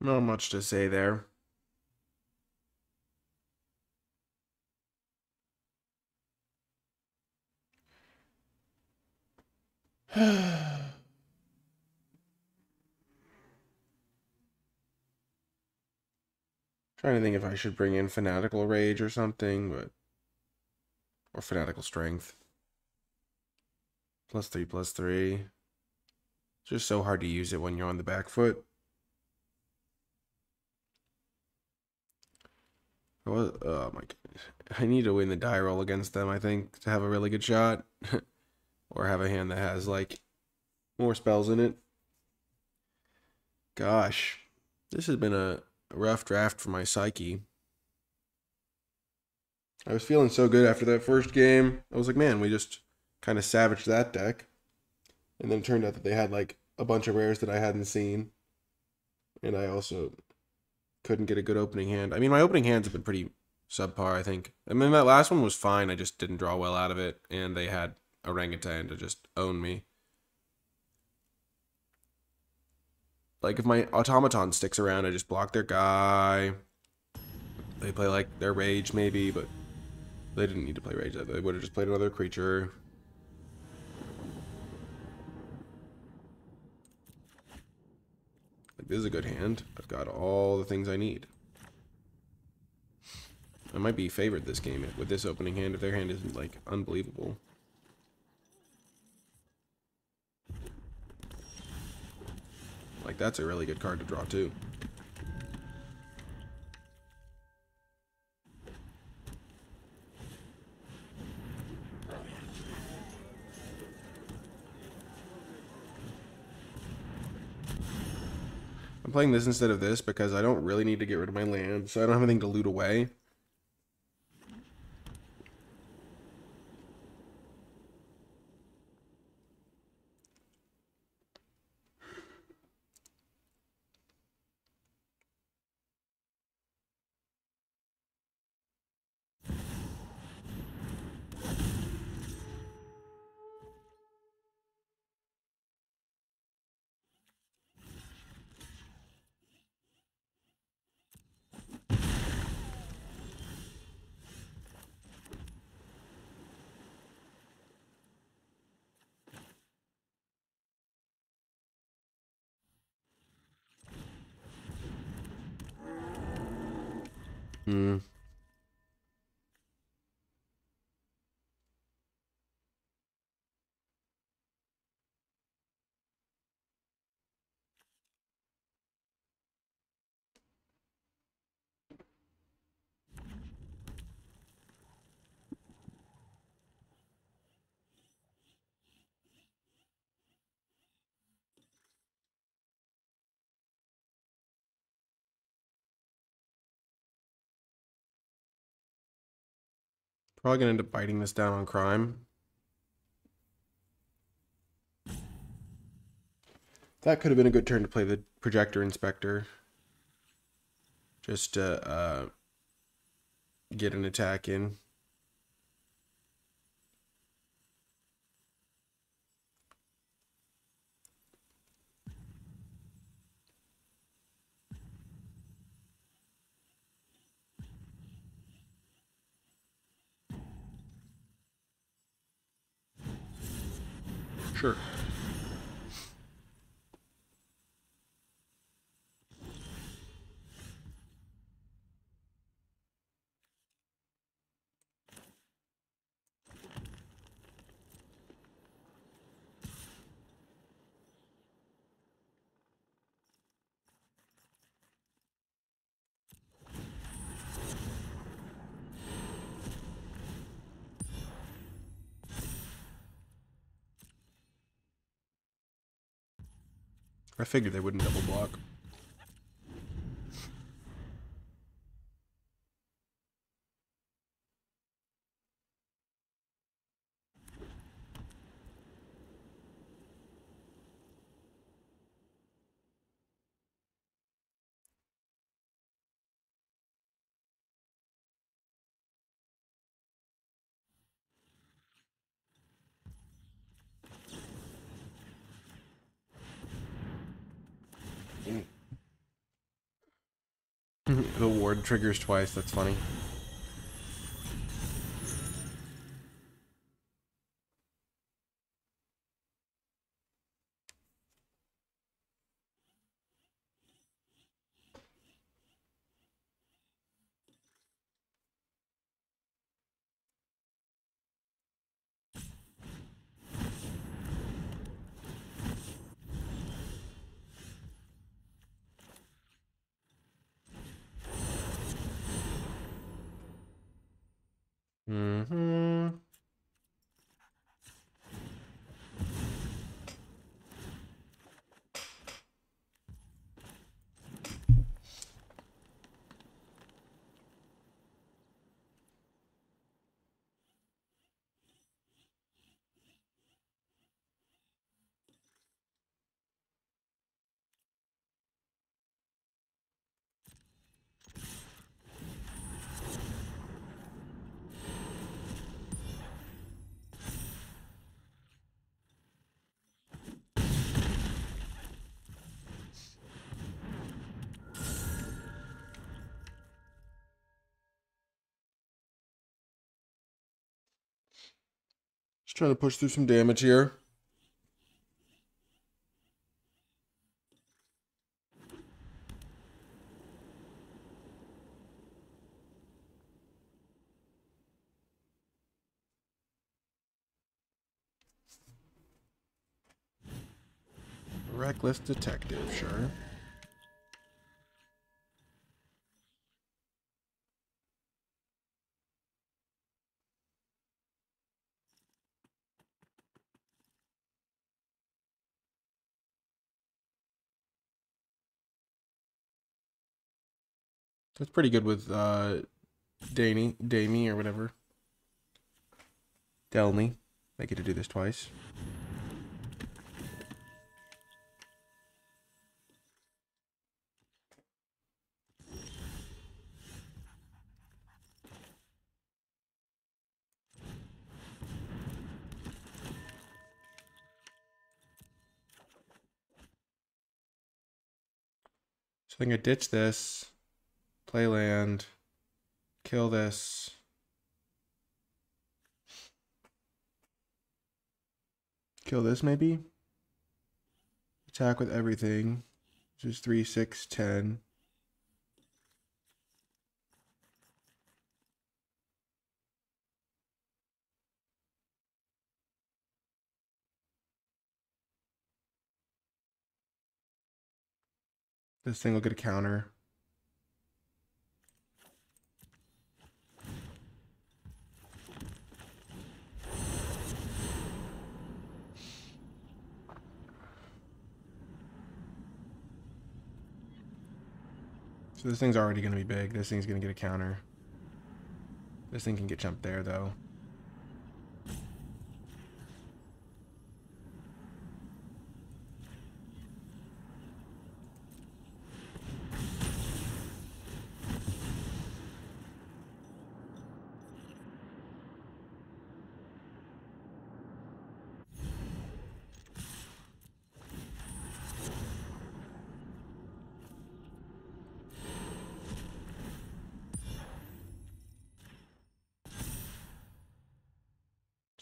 Not much to say there. [SIGHS] Trying to think if I should bring in Fanatical Rage or something, but... Or Fanatical Strength. Plus three, plus three. It's just so hard to use it when you're on the back foot. Oh, oh my goodness. I need to win the die roll against them, I think, to have a really good shot. [LAUGHS] or have a hand that has, like, more spells in it. Gosh. This has been a rough draft for my psyche. I was feeling so good after that first game. I was like, man, we just kind of savaged that deck. And then it turned out that they had like a bunch of rares that I hadn't seen. And I also couldn't get a good opening hand. I mean, my opening hands have been pretty subpar, I think. I mean, that last one was fine. I just didn't draw well out of it. And they had orangutan to just own me. Like, if my automaton sticks around, I just block their guy. They play like their rage, maybe, but they didn't need to play rage. They would have just played another creature. This is a good hand. I've got all the things I need. I might be favored this game with this opening hand if their hand isn't, like, unbelievable. Like, that's a really good card to draw, too. I'm playing this instead of this because I don't really need to get rid of my land, so I don't have anything to loot away. Hmm. Probably gonna end up biting this down on crime. That could have been a good turn to play the Projektor Inspector. Just to uh, get an attack in. Sure. I figured they wouldn't double block. The ward triggers twice, that's funny. Trying to push through some damage here. Reckless detective, sure. That's pretty good with uh Danny, Damie or whatever. Delney. I get to do this twice. So I I ditch this, play land, kill this. Kill this maybe? Attack with everything. Which is 3, 6, 10. This thing will get a counter. So this thing's already going to be big. This thing's going to get a counter. This thing can get jumped there, though.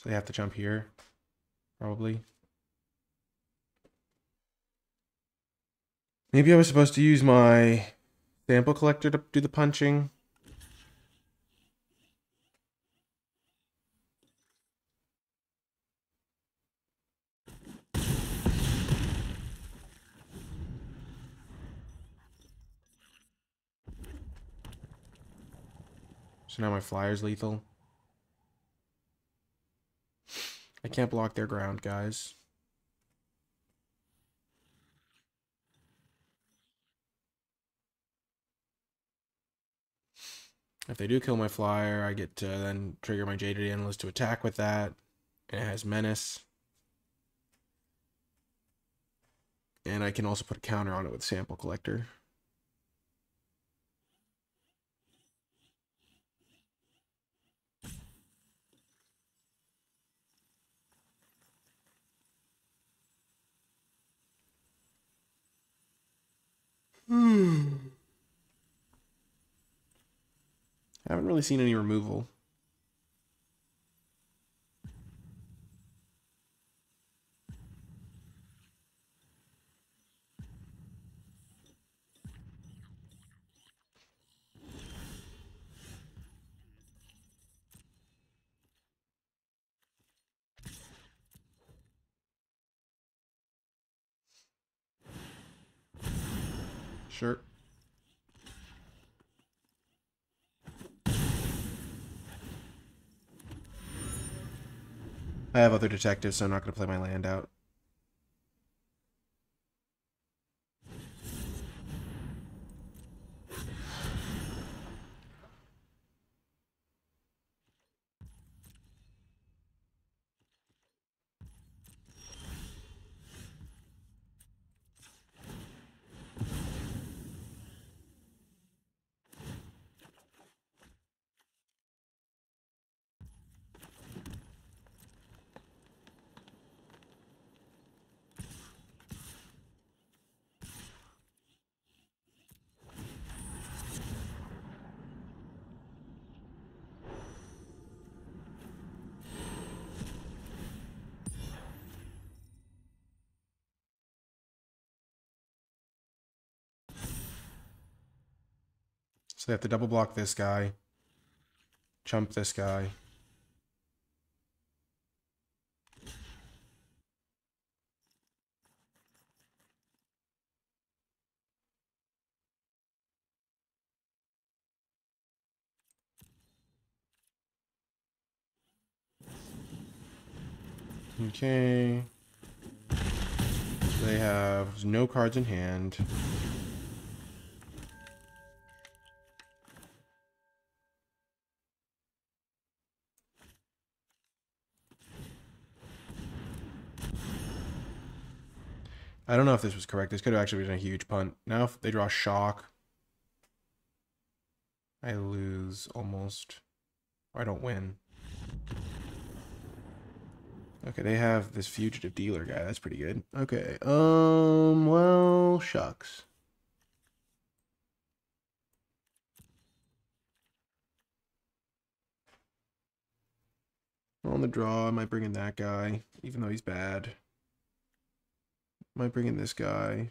They have to jump here, probably. Maybe I was supposed to use my sample collector to do the punching. So now my flyer's lethal. I can't block their ground, guys. If they do kill my flyer, I get to then trigger my Jaded Analyst to attack with that. And it has Menace. And I can also put a counter on it with Sample Collector. Hmm. I haven't really seen any removal. Sure. I have other detectives, so I'm not going to play my land out. So they have to double block this guy. Chump this guy. Okay. They have no cards in hand. I don't know if this was correct. This could have actually been a huge punt. Now if they draw shock, I lose almost. Or I don't win. Okay, they have this fugitive dealer guy. That's pretty good. Okay. Um, well, shucks. On the draw, I might bring in that guy, even though he's bad. Might bring in this guy.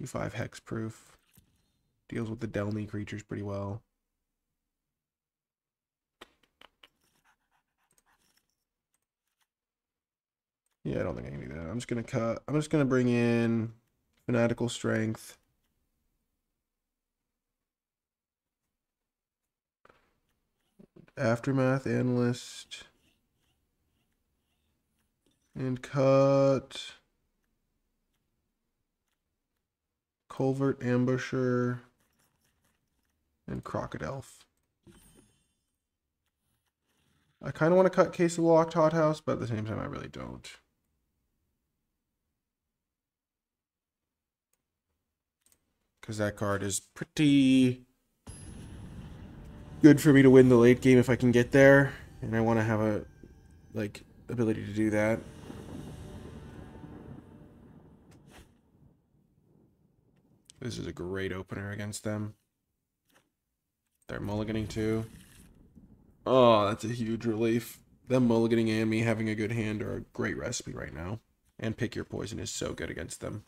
2-5 hex proof. Deals with the Delney creatures pretty well. Yeah, I don't think I can do that. I'm just gonna cut. I'm just gonna bring in fanatical strength. Aftermath analyst. And cut. Culvert ambusher. And crocodile. I kind of want to cut Case of Locked Hothouse, but at the same time, I really don't. because that card is pretty good for me to win the late game if I can get there, and I want to have a like ability to do that. This is a great opener against them. They're mulliganing too. Oh, that's a huge relief. Them mulliganing and me having a good hand are a great recipe right now. And pick your poison is so good against them.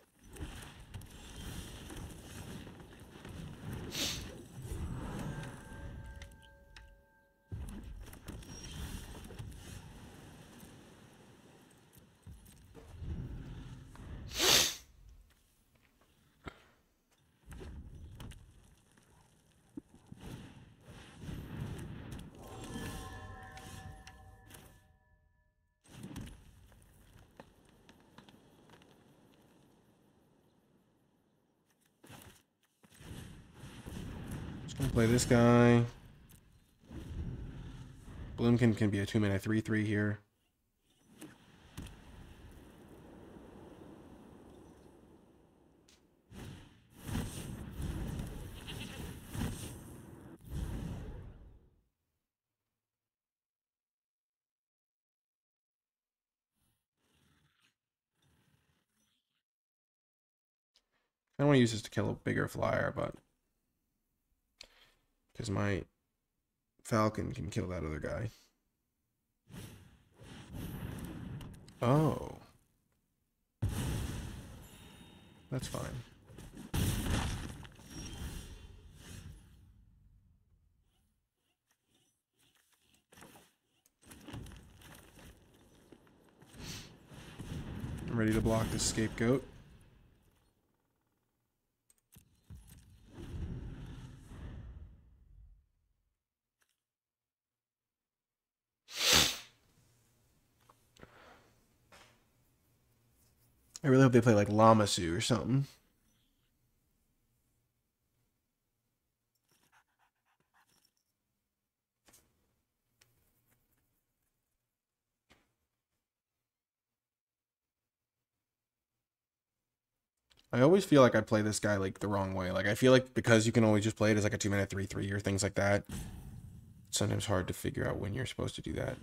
This guy. Bloomkin can be a 2 mana 3 3 here. I don't want to use this to kill a bigger flyer, but because my falcon can kill that other guy. Oh. That's fine. I'm ready to block the scapegoat. I really hope they play like Lamassu or something. I always feel like I play this guy like the wrong way. Like I feel like because you can always just play it as like a two minute three three or things like that. It's sometimes hard to figure out when you're supposed to do that.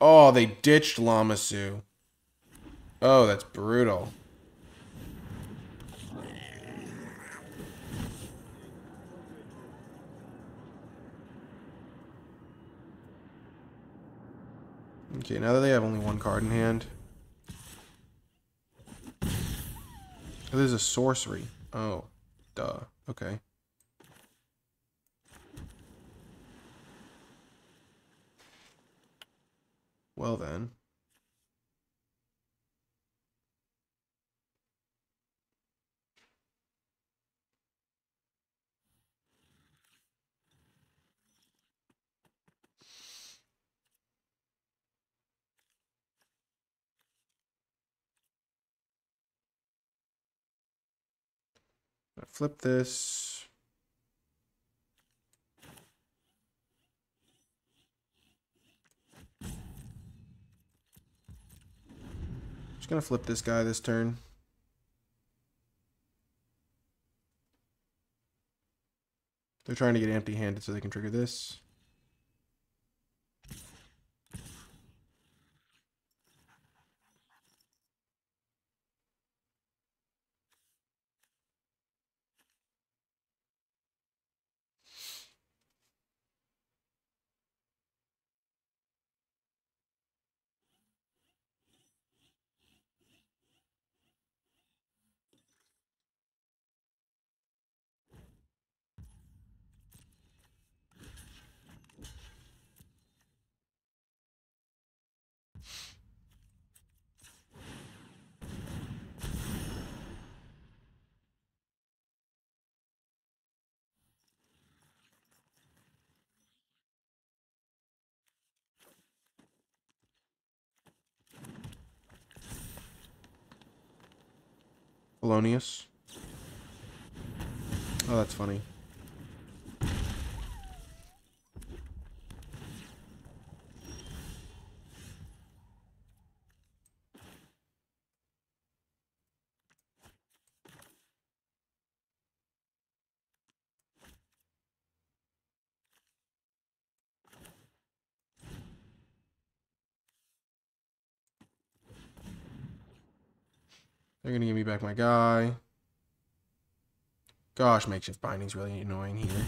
Oh, they ditched Lamassu. Oh, that's brutal. Okay, now that they have only one card in hand. Oh, there's a sorcery. Oh, duh. Okay. Well then. Flip this. Just gonna flip this guy this turn. They're trying to get empty-handed so they can trigger this. Polonius. Oh, that's funny. They're gonna give me back my guy. Gosh, makeshift binding's really annoying here.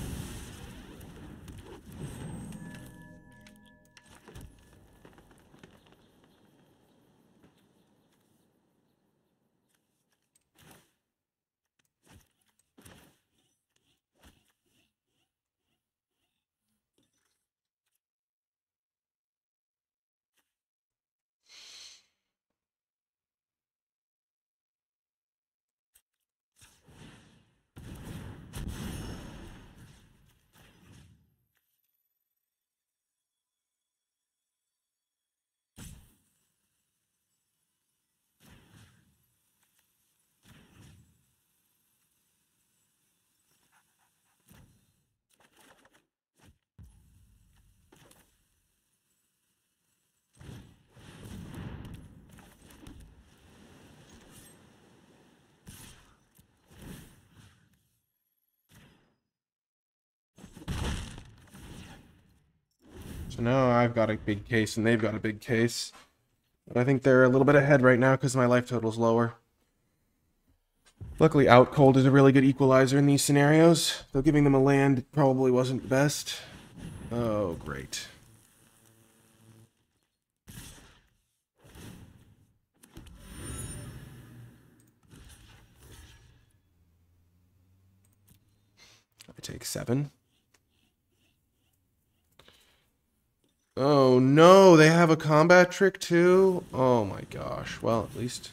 So now I've got a big case and they've got a big case. But I think they're a little bit ahead right now because my life total's lower. Luckily, out cold is a really good equalizer in these scenarios, though giving them a land probably wasn't best. Oh, great. I take seven. Oh no, they have a combat trick too? Oh my gosh. Well, at least...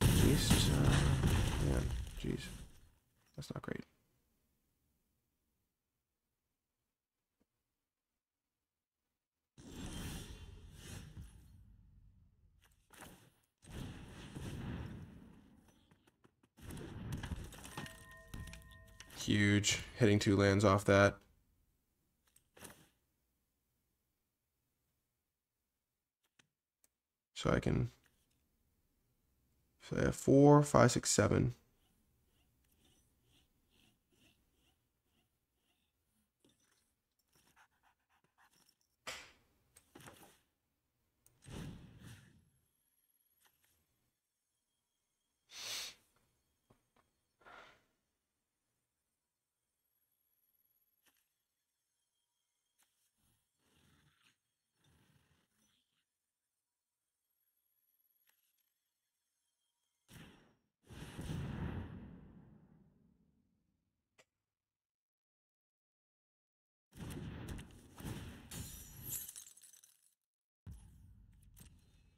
At least... Uh, man, jeez. That's not great. Huge. Hitting two lands off that. So I can so four, five, six, seven.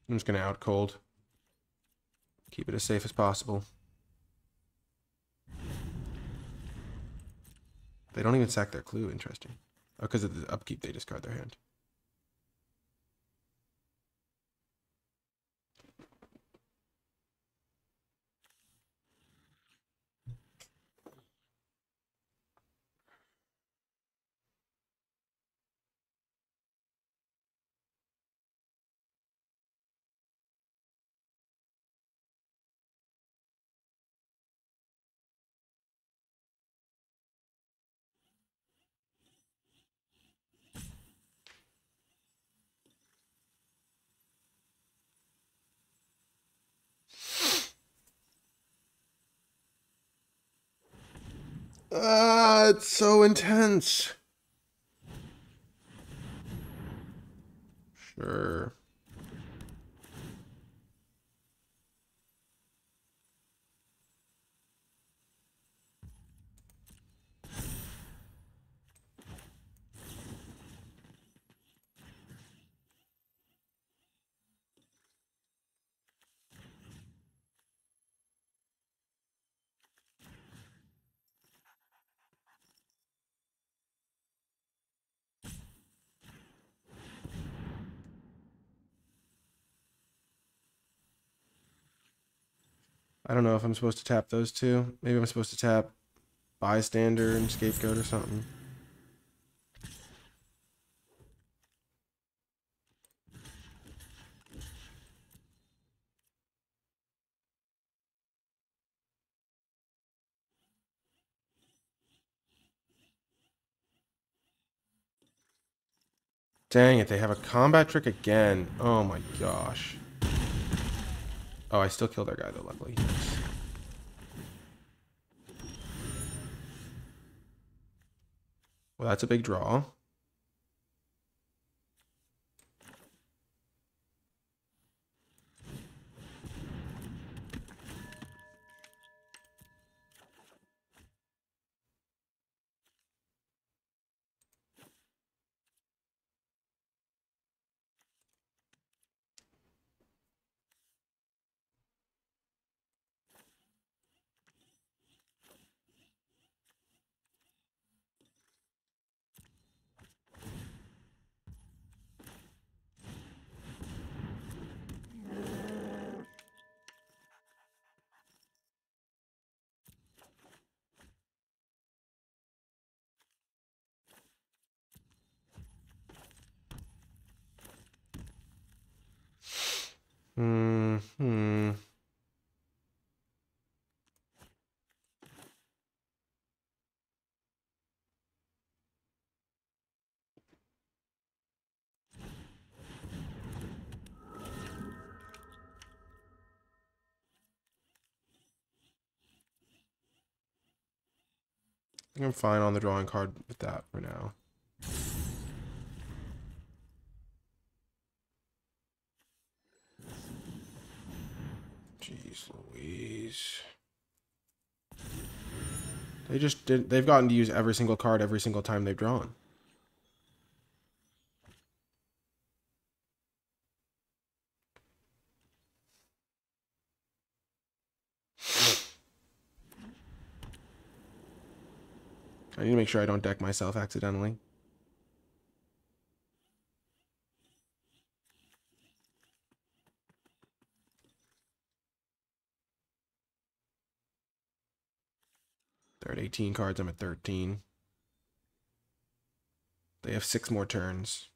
I'm just going to out cold. Keep it as safe as possible. They don't even sack their clue. Interesting. Oh, because of the upkeep, they discard their hand. Ah, it's so intense. Sure. I don't know if I'm supposed to tap those two. Maybe I'm supposed to tap bystander and scapegoat or something. Dang it, they have a combat trick again. Oh my gosh. Oh, I still killed our guy though, luckily. Well, that's a big draw. I'm fine on the drawing card with that for now. Jeez Louise. They just did they've gotten to use every single card every single time they've drawn. I need to make sure I don't deck myself accidentally. They're at 18 cards. I'm at 13. They have six more turns.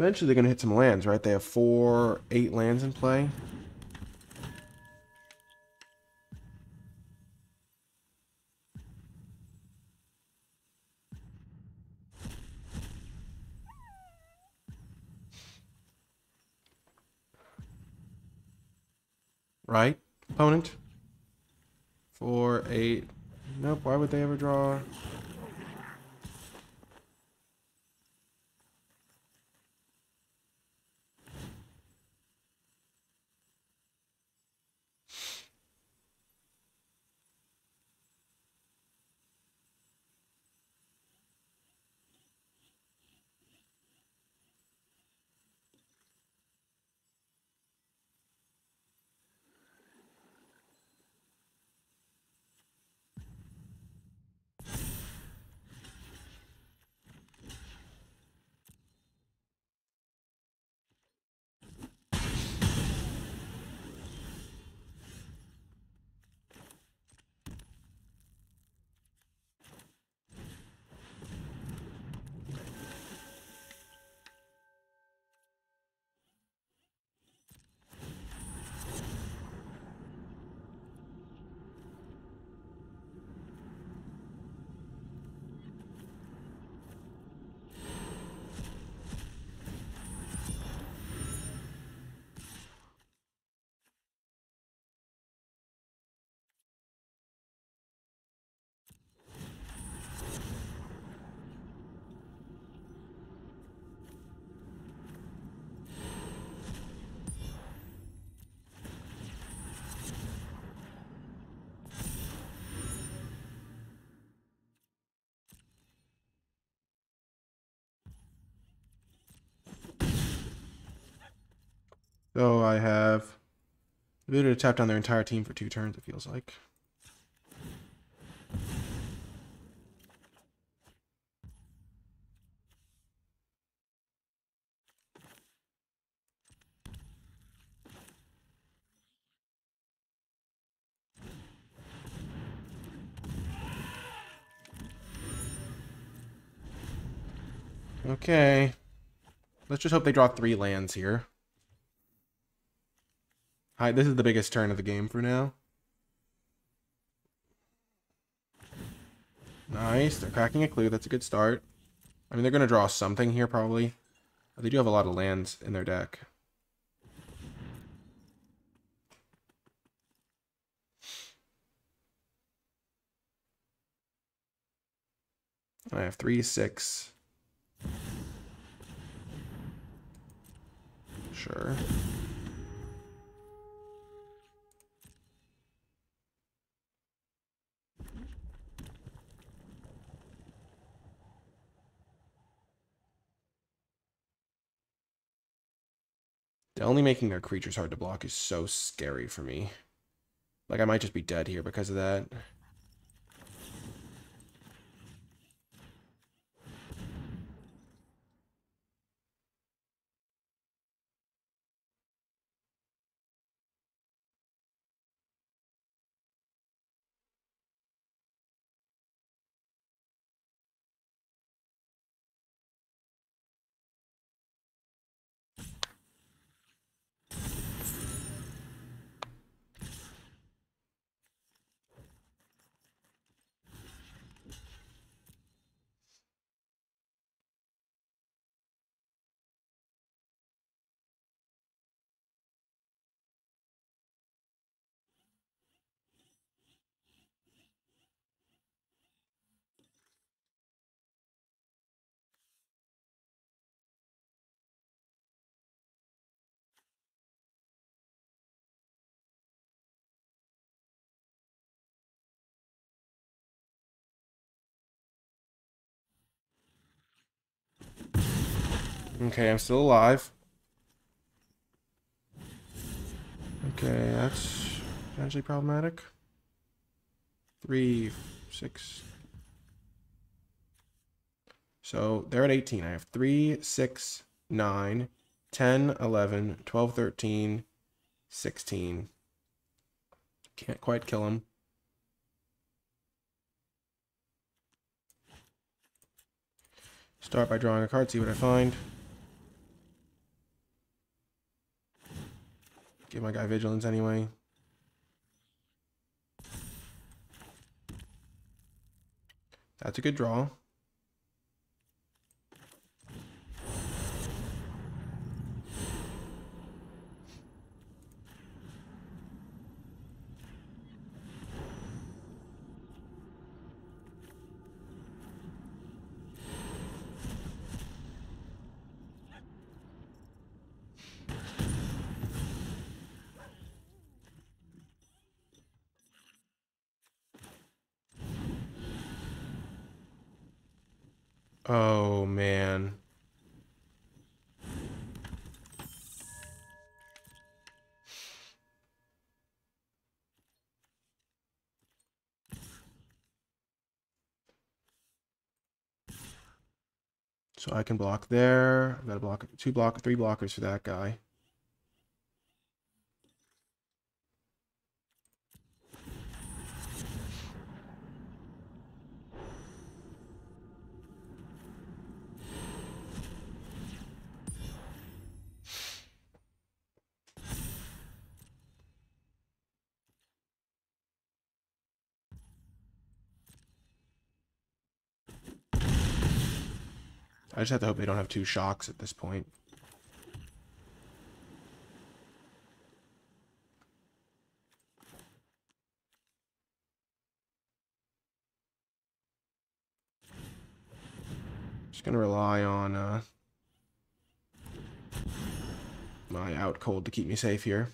Eventually they're going to hit some lands, right? They have four, eight lands in play. Right, opponent? Four, eight. Nope, why would they ever draw? So I have ability to tap down their entire team for two turns, it feels like. Okay. Let's just hope they draw three lands here. Hi, this is the biggest turn of the game for now. Nice. They're cracking a clue. That's a good start. I mean, they're going to draw something here, probably. They do have a lot of lands in their deck. I have three, six, Sure. Only making their creatures hard to block is so scary for me. Like, I might just be dead here because of that. Okay, I'm still alive. Okay, that's potentially problematic. Three, six. So they're at 18. I have 3, 6, 9, 10, 11, 12, 13, 16. Can't quite kill him. Start by drawing a card, see what I find. Give my guy vigilance anyway. That's a good draw. Oh, man. So I can block there. I've got to block two block, three blockers for that guy. I just have to hope they don't have two shocks at this point. Just gonna rely on uh, my out cold to keep me safe here.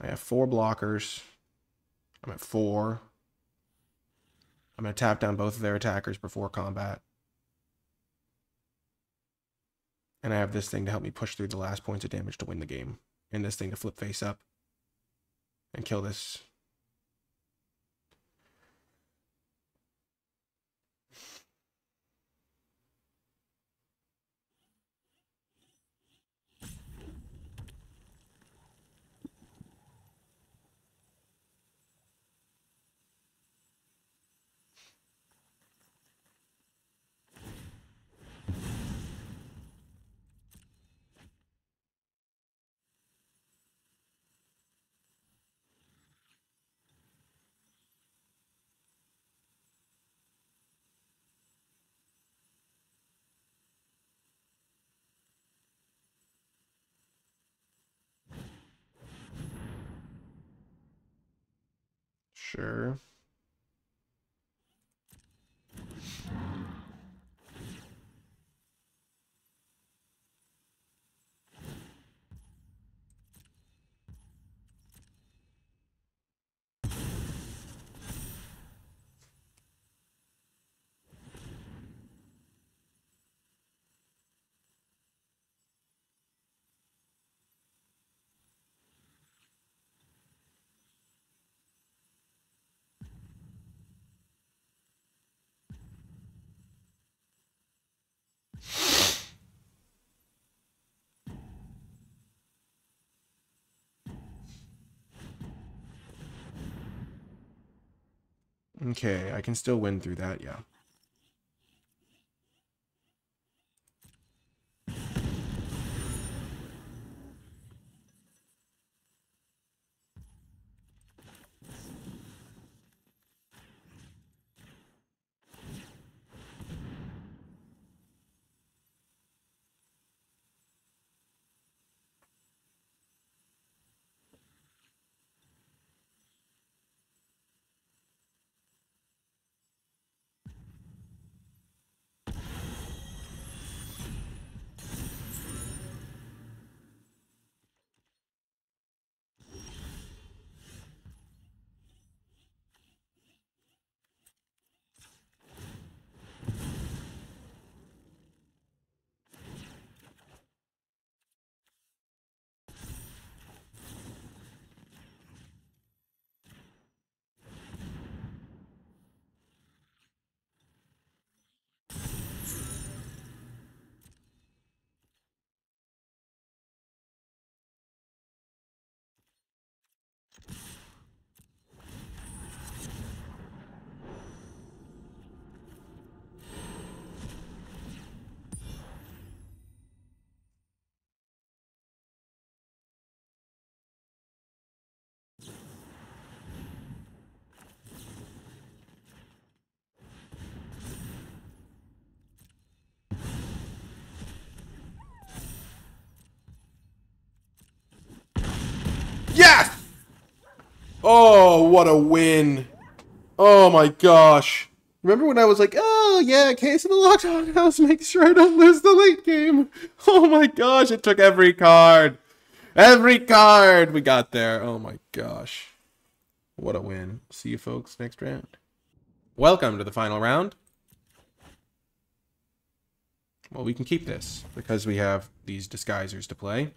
I have four blockers. I'm at four. I'm going to tap down both of their attackers before combat. And I have this thing to help me push through the last points of damage to win the game. And this thing to flip face up and kill this. Sure. Okay, I can still win through that, yeah. Yes! Oh, what a win. Oh my gosh. Remember when I was like, oh yeah, case of the Locked Hothouse, make sure I don't lose the late game. Oh my gosh, it took every card. Every card we got there. Oh my gosh. What a win. See you folks next round. Welcome to the final round. Well, we can keep this because we have these disguisers to play.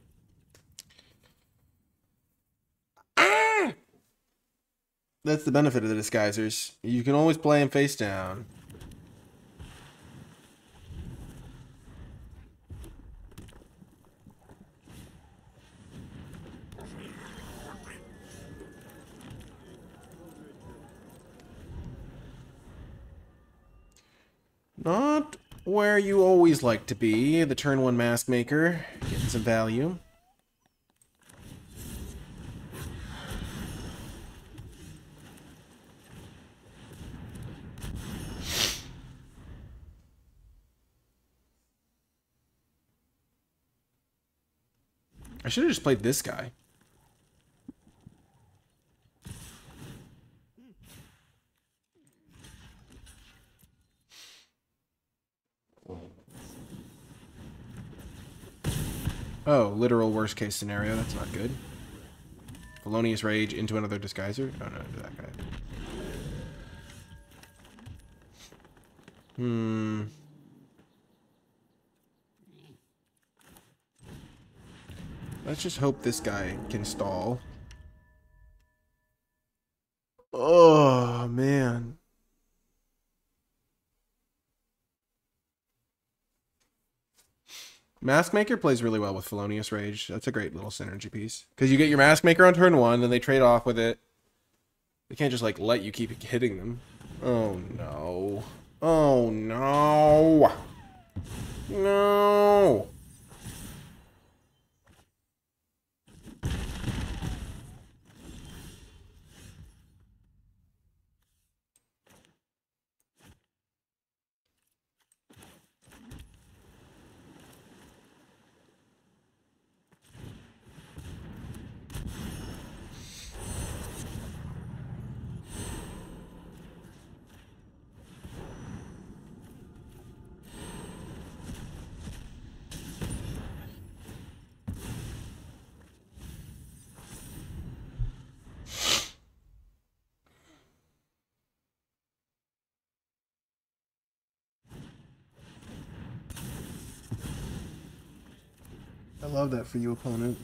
That's the benefit of the disguisers. You can always play them face down. Not where you always like to be, the turn one mask maker. Getting some value. I should have just played this guy. Oh, literal worst case scenario. That's not good. Felonious Rage into another Disguiser? Oh no, into that guy. Hmm. Let's just hope this guy can stall. Oh, man. Mask Maker plays really well with Felonious Rage. That's a great little synergy piece. Because you get your Mask Maker on turn one, and they trade off with it. They can't just, like, let you keep hitting them. Oh, no. Oh, no. No. Love that for you, opponent.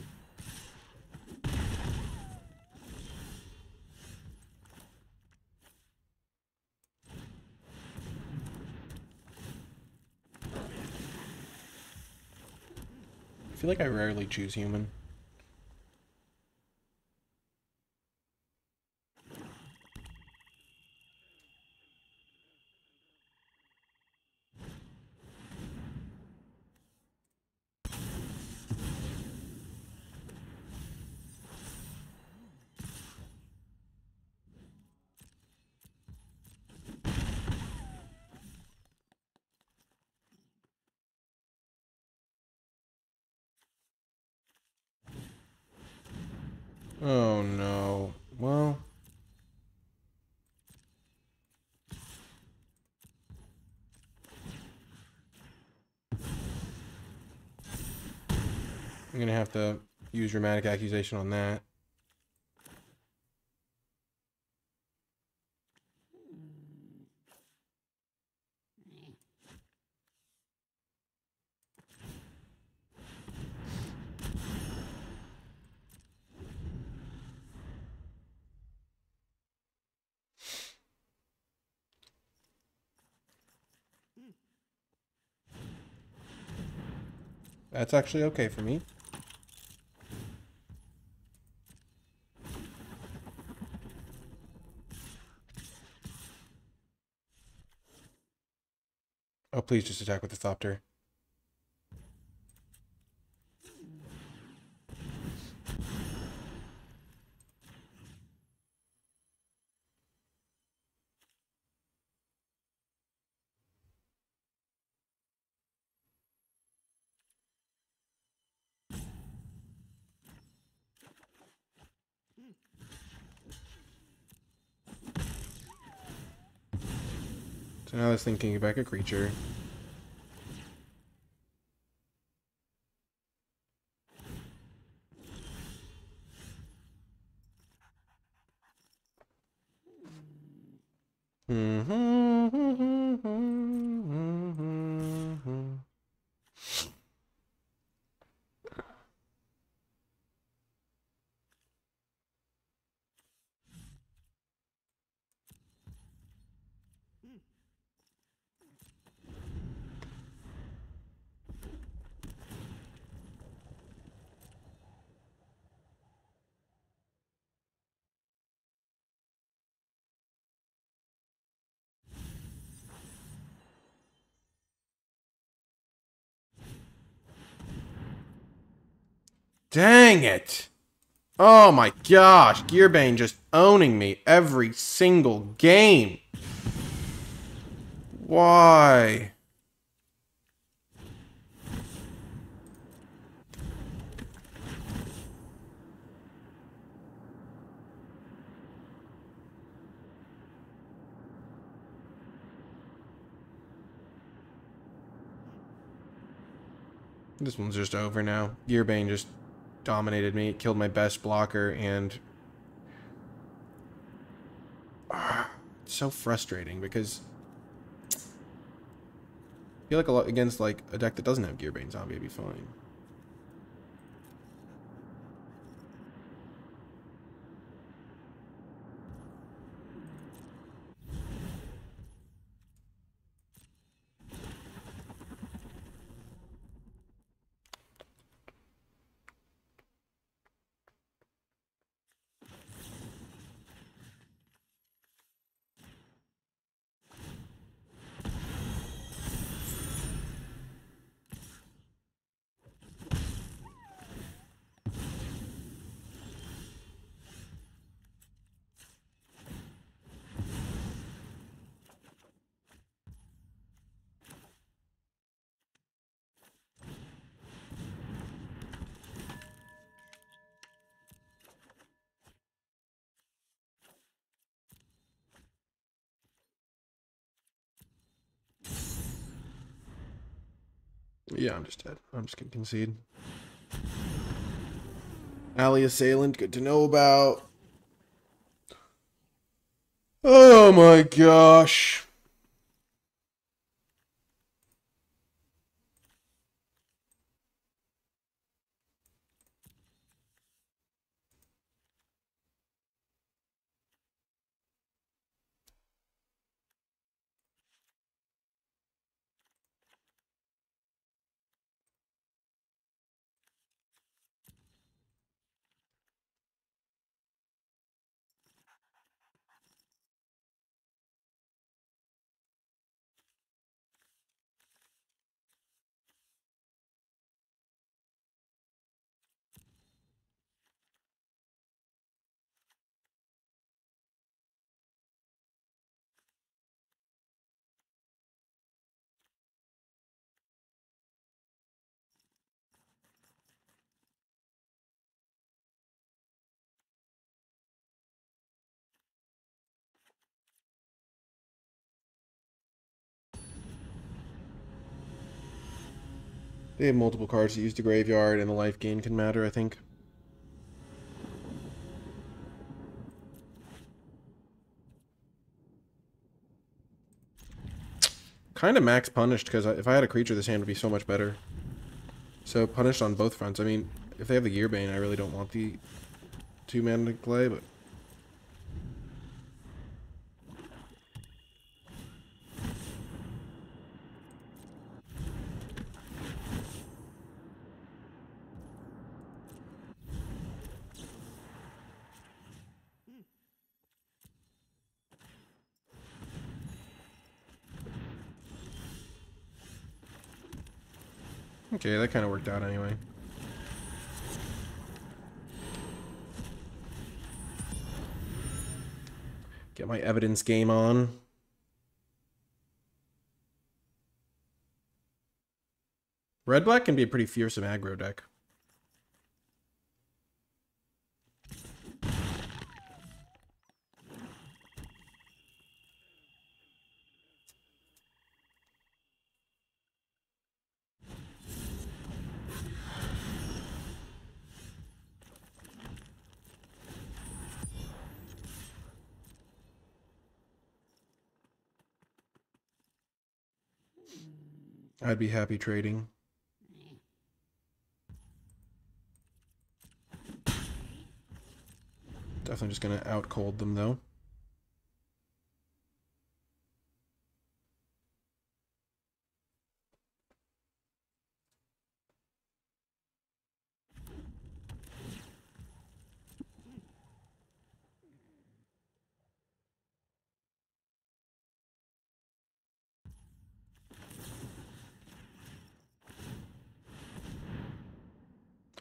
I feel like I rarely choose human. Oh no. Well. I'm gonna have to use dramatic accusation on that. That's actually okay for me. Please just attack with the Thopter. So now this thing can get back a creature. Dang it! Oh my gosh, Gearbane just owning me every single game. Why? This one's just over now. Gearbane just dominated me. Killed my best blocker and... It's so frustrating because... I feel like a lot against like a deck that doesn't have Gearbane Zombie, would be fine. Yeah, I'm just dead. I'm just gonna concede. Alley Assailant, good to know about. Oh my gosh. They have multiple cards to use the graveyard, and the life gain can matter, I think. Kind of max punished, because if I had a creature, this hand would be so much better. So punished on both fronts. I mean, if they have the Gearbane, I really don't want the two mana to play, but Okay, that kind of worked out anyway. Get my evidence game on. Red black can be a pretty fearsome aggro deck. I'd be happy trading. Definitely just going to out cold them though.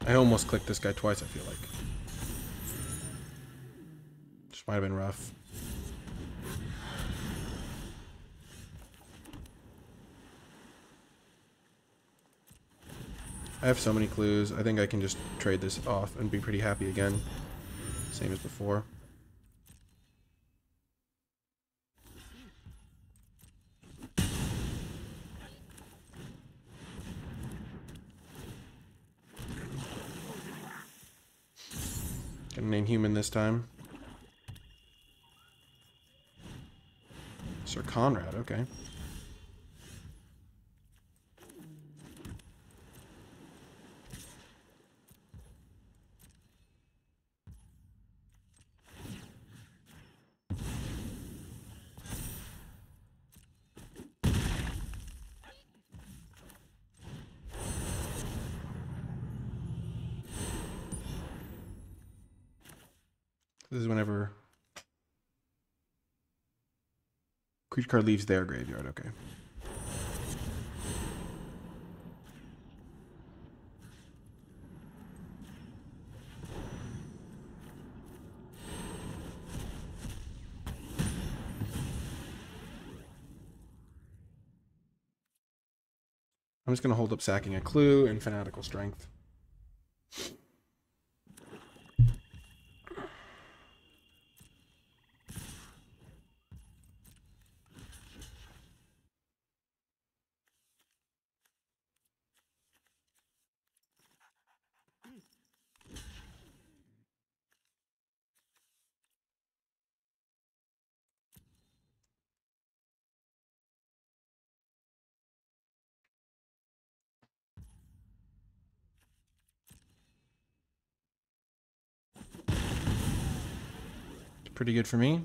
I almost clicked this guy twice, I feel like. Just might have been rough. I have so many clues. I think I can just trade this off and be pretty happy again. Same as before. Gonna name human this time. Sir Conrad, okay. This is whenever creature card leaves their graveyard. Okay. I'm just going to hold up sacking a clue and fanatical strength. Pretty good for me.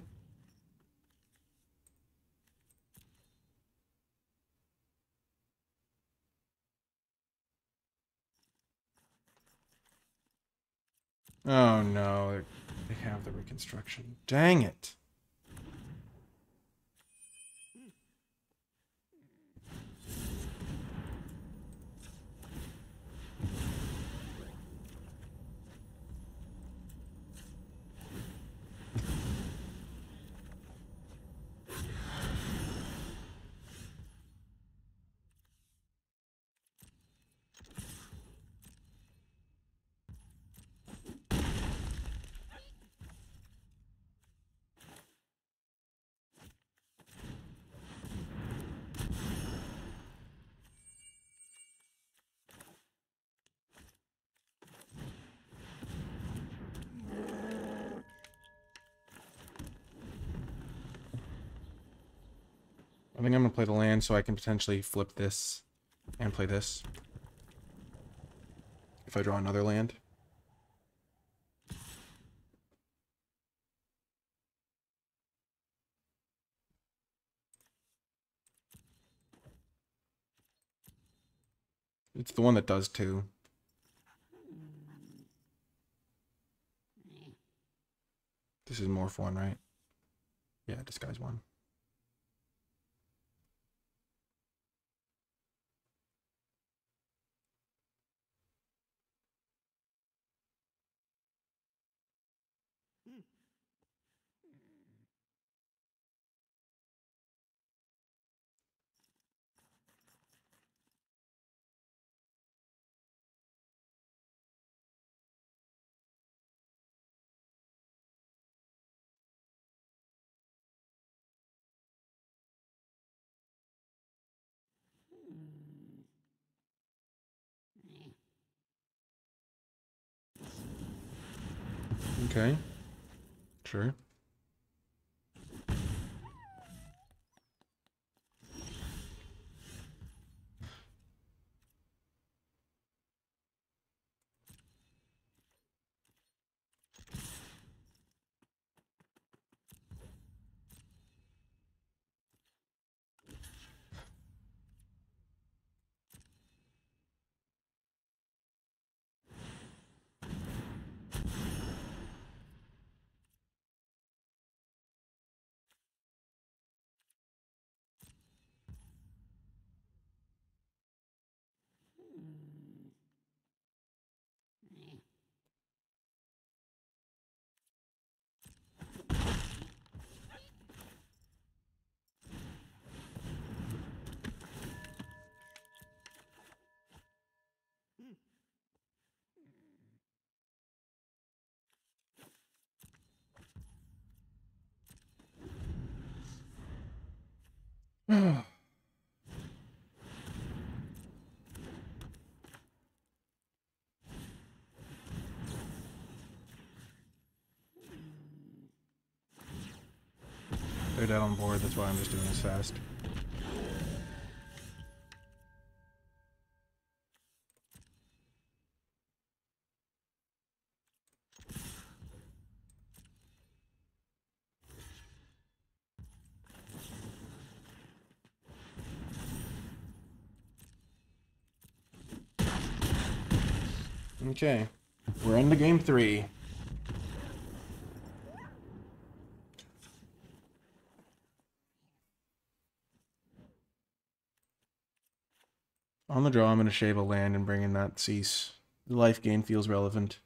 Oh no, they have the reconstruction. Dang it. I'm going to play the land so I can potentially flip this and play this. If I draw another land. It's the one that does too. This is morph one, right? Yeah, disguise one. Okay. Sure. They're dead on board, that's why I'm just doing this fast. Okay. We're into game three. On the draw, I'm going to shave a land and bring in that cease. The life gain feels relevant.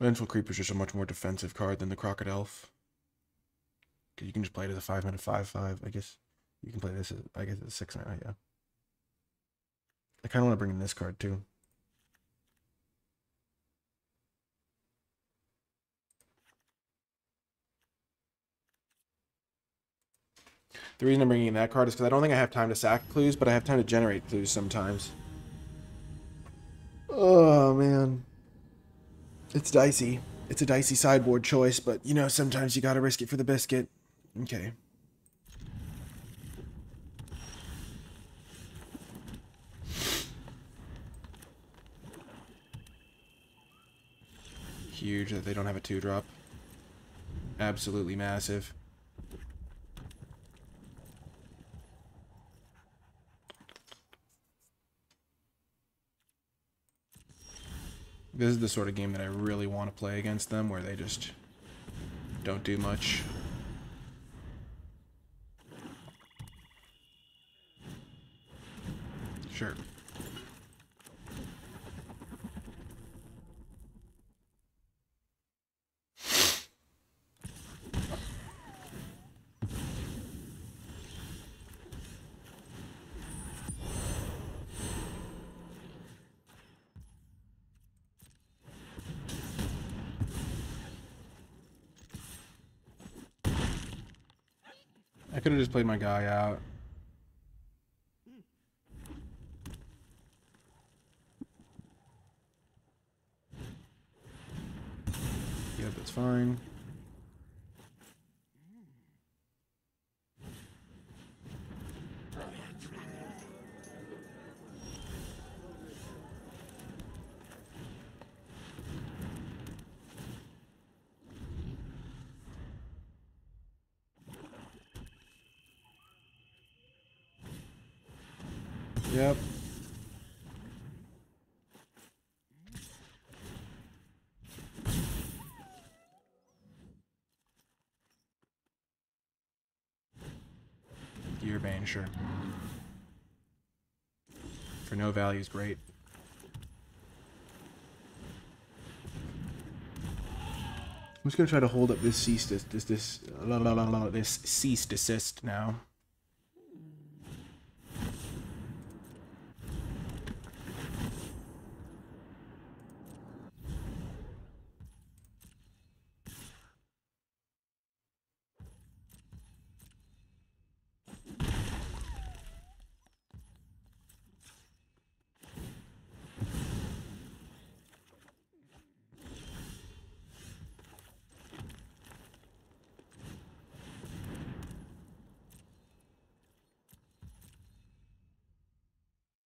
Vengeful Creeper is just a much more defensive card than the Crocodile. Because you can just play it as a 5 minute 5 5. I guess you can play this as, I guess, a 6 minute, yeah. I kind of want to bring in this card too. The reason I'm bringing in that card is because I don't think I have time to sack clues, but I have time to generate clues sometimes. Oh, man. It's dicey. It's a dicey sideboard choice, but, you know, sometimes you gotta risk it for the biscuit. Okay. Huge that they don't have a 2-drop. Absolutely massive. This is the sort of game that I really want to play against them, where they just don't do much. Sure. Have just played my guy out. Yep, that's fine. Yep. Gearbane, sure. For no value is great. I'm just gonna try to hold up this cease this this this la, la, la, la, this cease desist now.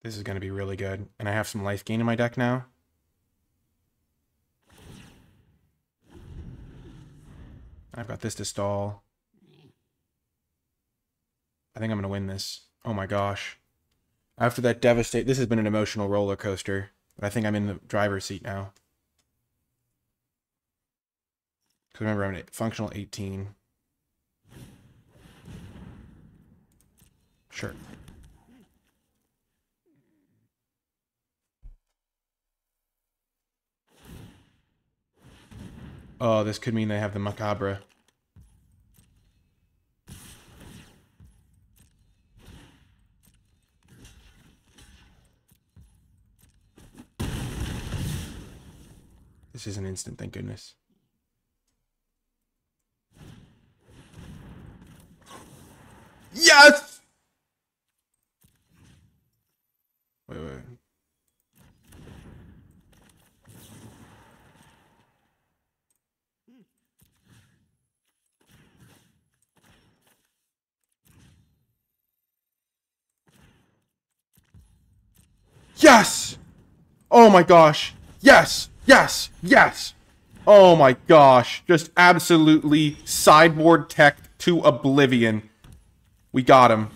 This is going to be really good. And I have some life gain in my deck now. I've got this to stall. I think I'm going to win this. Oh my gosh. After that devastate, this has been an emotional roller coaster. But I think I'm in the driver's seat now. Because remember, I'm at functional 18. Sure. Oh, this could mean they have the macabre. This is an instant, thank goodness. Yes! Wait, wait. Yes! Oh my gosh. Yes! Yes! Yes! Oh my gosh. Just absolutely sideboard tech to oblivion. We got him.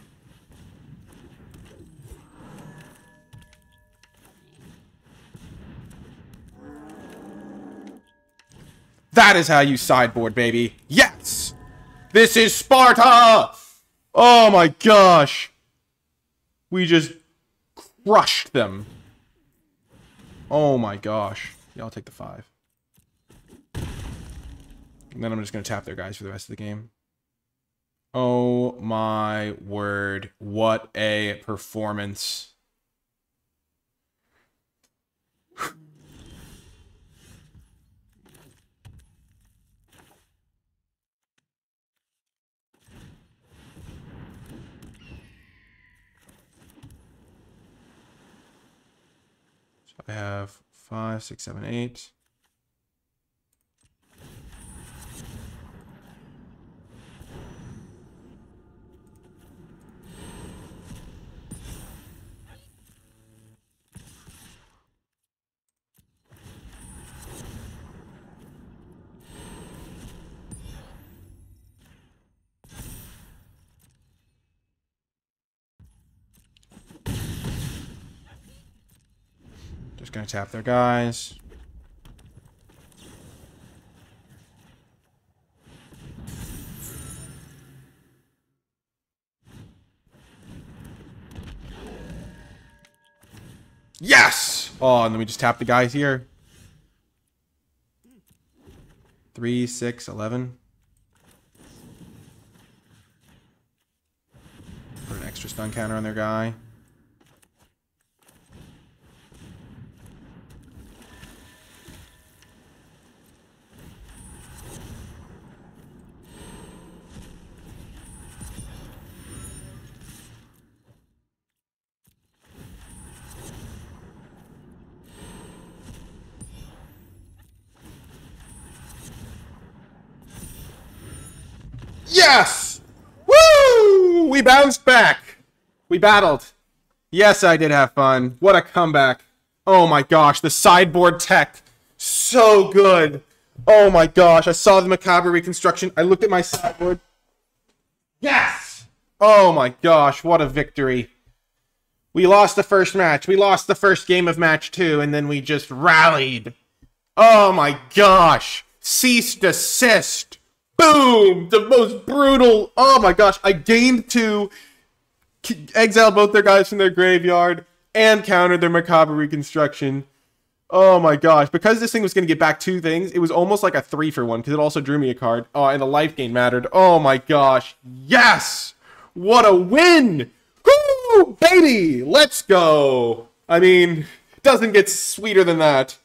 That is how you sideboard, baby. Yes! This is Sparta! Oh my gosh. We just crushed them. Oh my gosh. Yeah, I'll take the five. And then I'm just going to tap their guys for the rest of the game. Oh my word. What a performance. I have five, six, seven, eight. Just gonna tap their guys. Yes! Oh, and then we just tap the guys here. Three, six, eleven. Put an extra stun counter on their guy. Yes! Woo! We bounced back. We battled. Yes, I did have fun. What a comeback. Oh my gosh, the sideboard tech. So good. Oh my gosh, I saw the macabre reconstruction. I looked at my sideboard. Yes! Oh my gosh, what a victory. We lost the first match. We lost the first game of match two, and then we just rallied. Oh my gosh. Cease desist. Boom! The most brutal. Oh my gosh. I gained two, exiled both their guys from their graveyard, and countered their macabre reconstruction. Oh my gosh. Because this thing was going to get back two things, it was almost like a three for one because it also drew me a card. Oh, and the life gain mattered. Oh my gosh. Yes! What a win! Woo! Baby! Let's go! I mean, doesn't get sweeter than that.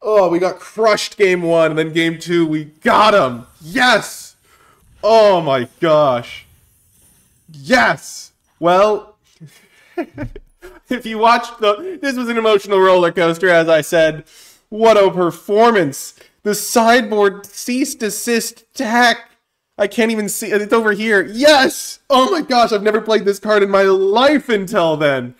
Oh, we got crushed game one, and then game two, we got him. Yes. Oh my gosh. Yes. Well, [LAUGHS] if you watched the, this was an emotional roller coaster, as I said. What a performance. The sideboard cease desist tech. I can't even see. It's over here. Yes. Oh my gosh. I've never played this card in my life until then.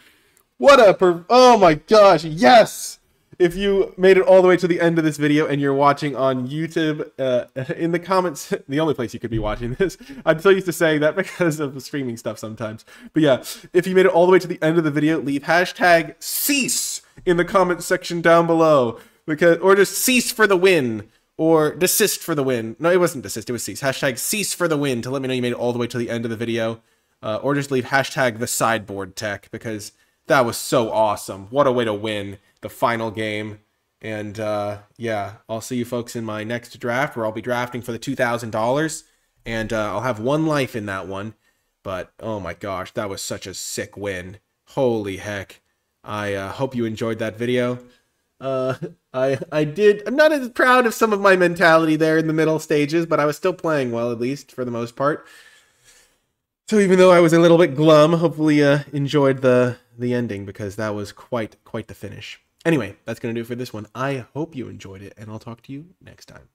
What a per, oh my gosh. Yes if you made it all the way to the end of this video and you're watching on YouTube, uh, [LAUGHS] in the comments, [LAUGHS] the only place you could be watching this, I'm so used to saying that [LAUGHS] because of the streaming stuff sometimes. But yeah, if you made it all the way to the end of the video, leave hashtag cease in the comments section down below. Because, or just cease for the win. Or desist for the win. No, it wasn't desist, it was cease. Hashtag cease for the win to let me know you made it all the way to the end of the video. Uh, or just leave hashtag the sideboard tech because that was so awesome. What a way to win the final game. And uh, yeah, I'll see you folks in my next draft where I'll be drafting for the $2,000. And uh, I'll have one life in that one. But oh my gosh, that was such a sick win. Holy heck. I uh, hope you enjoyed that video. Uh, [LAUGHS] I I did. I'm not as proud of some of my mentality there in the middle stages, but I was still playing well, at least for the most part. So even though I was a little bit glum, hopefully uh, enjoyed the the ending because that was quite quite the finish. Anyway, that's going to do it for this one. I hope you enjoyed it, and I'll talk to you next time.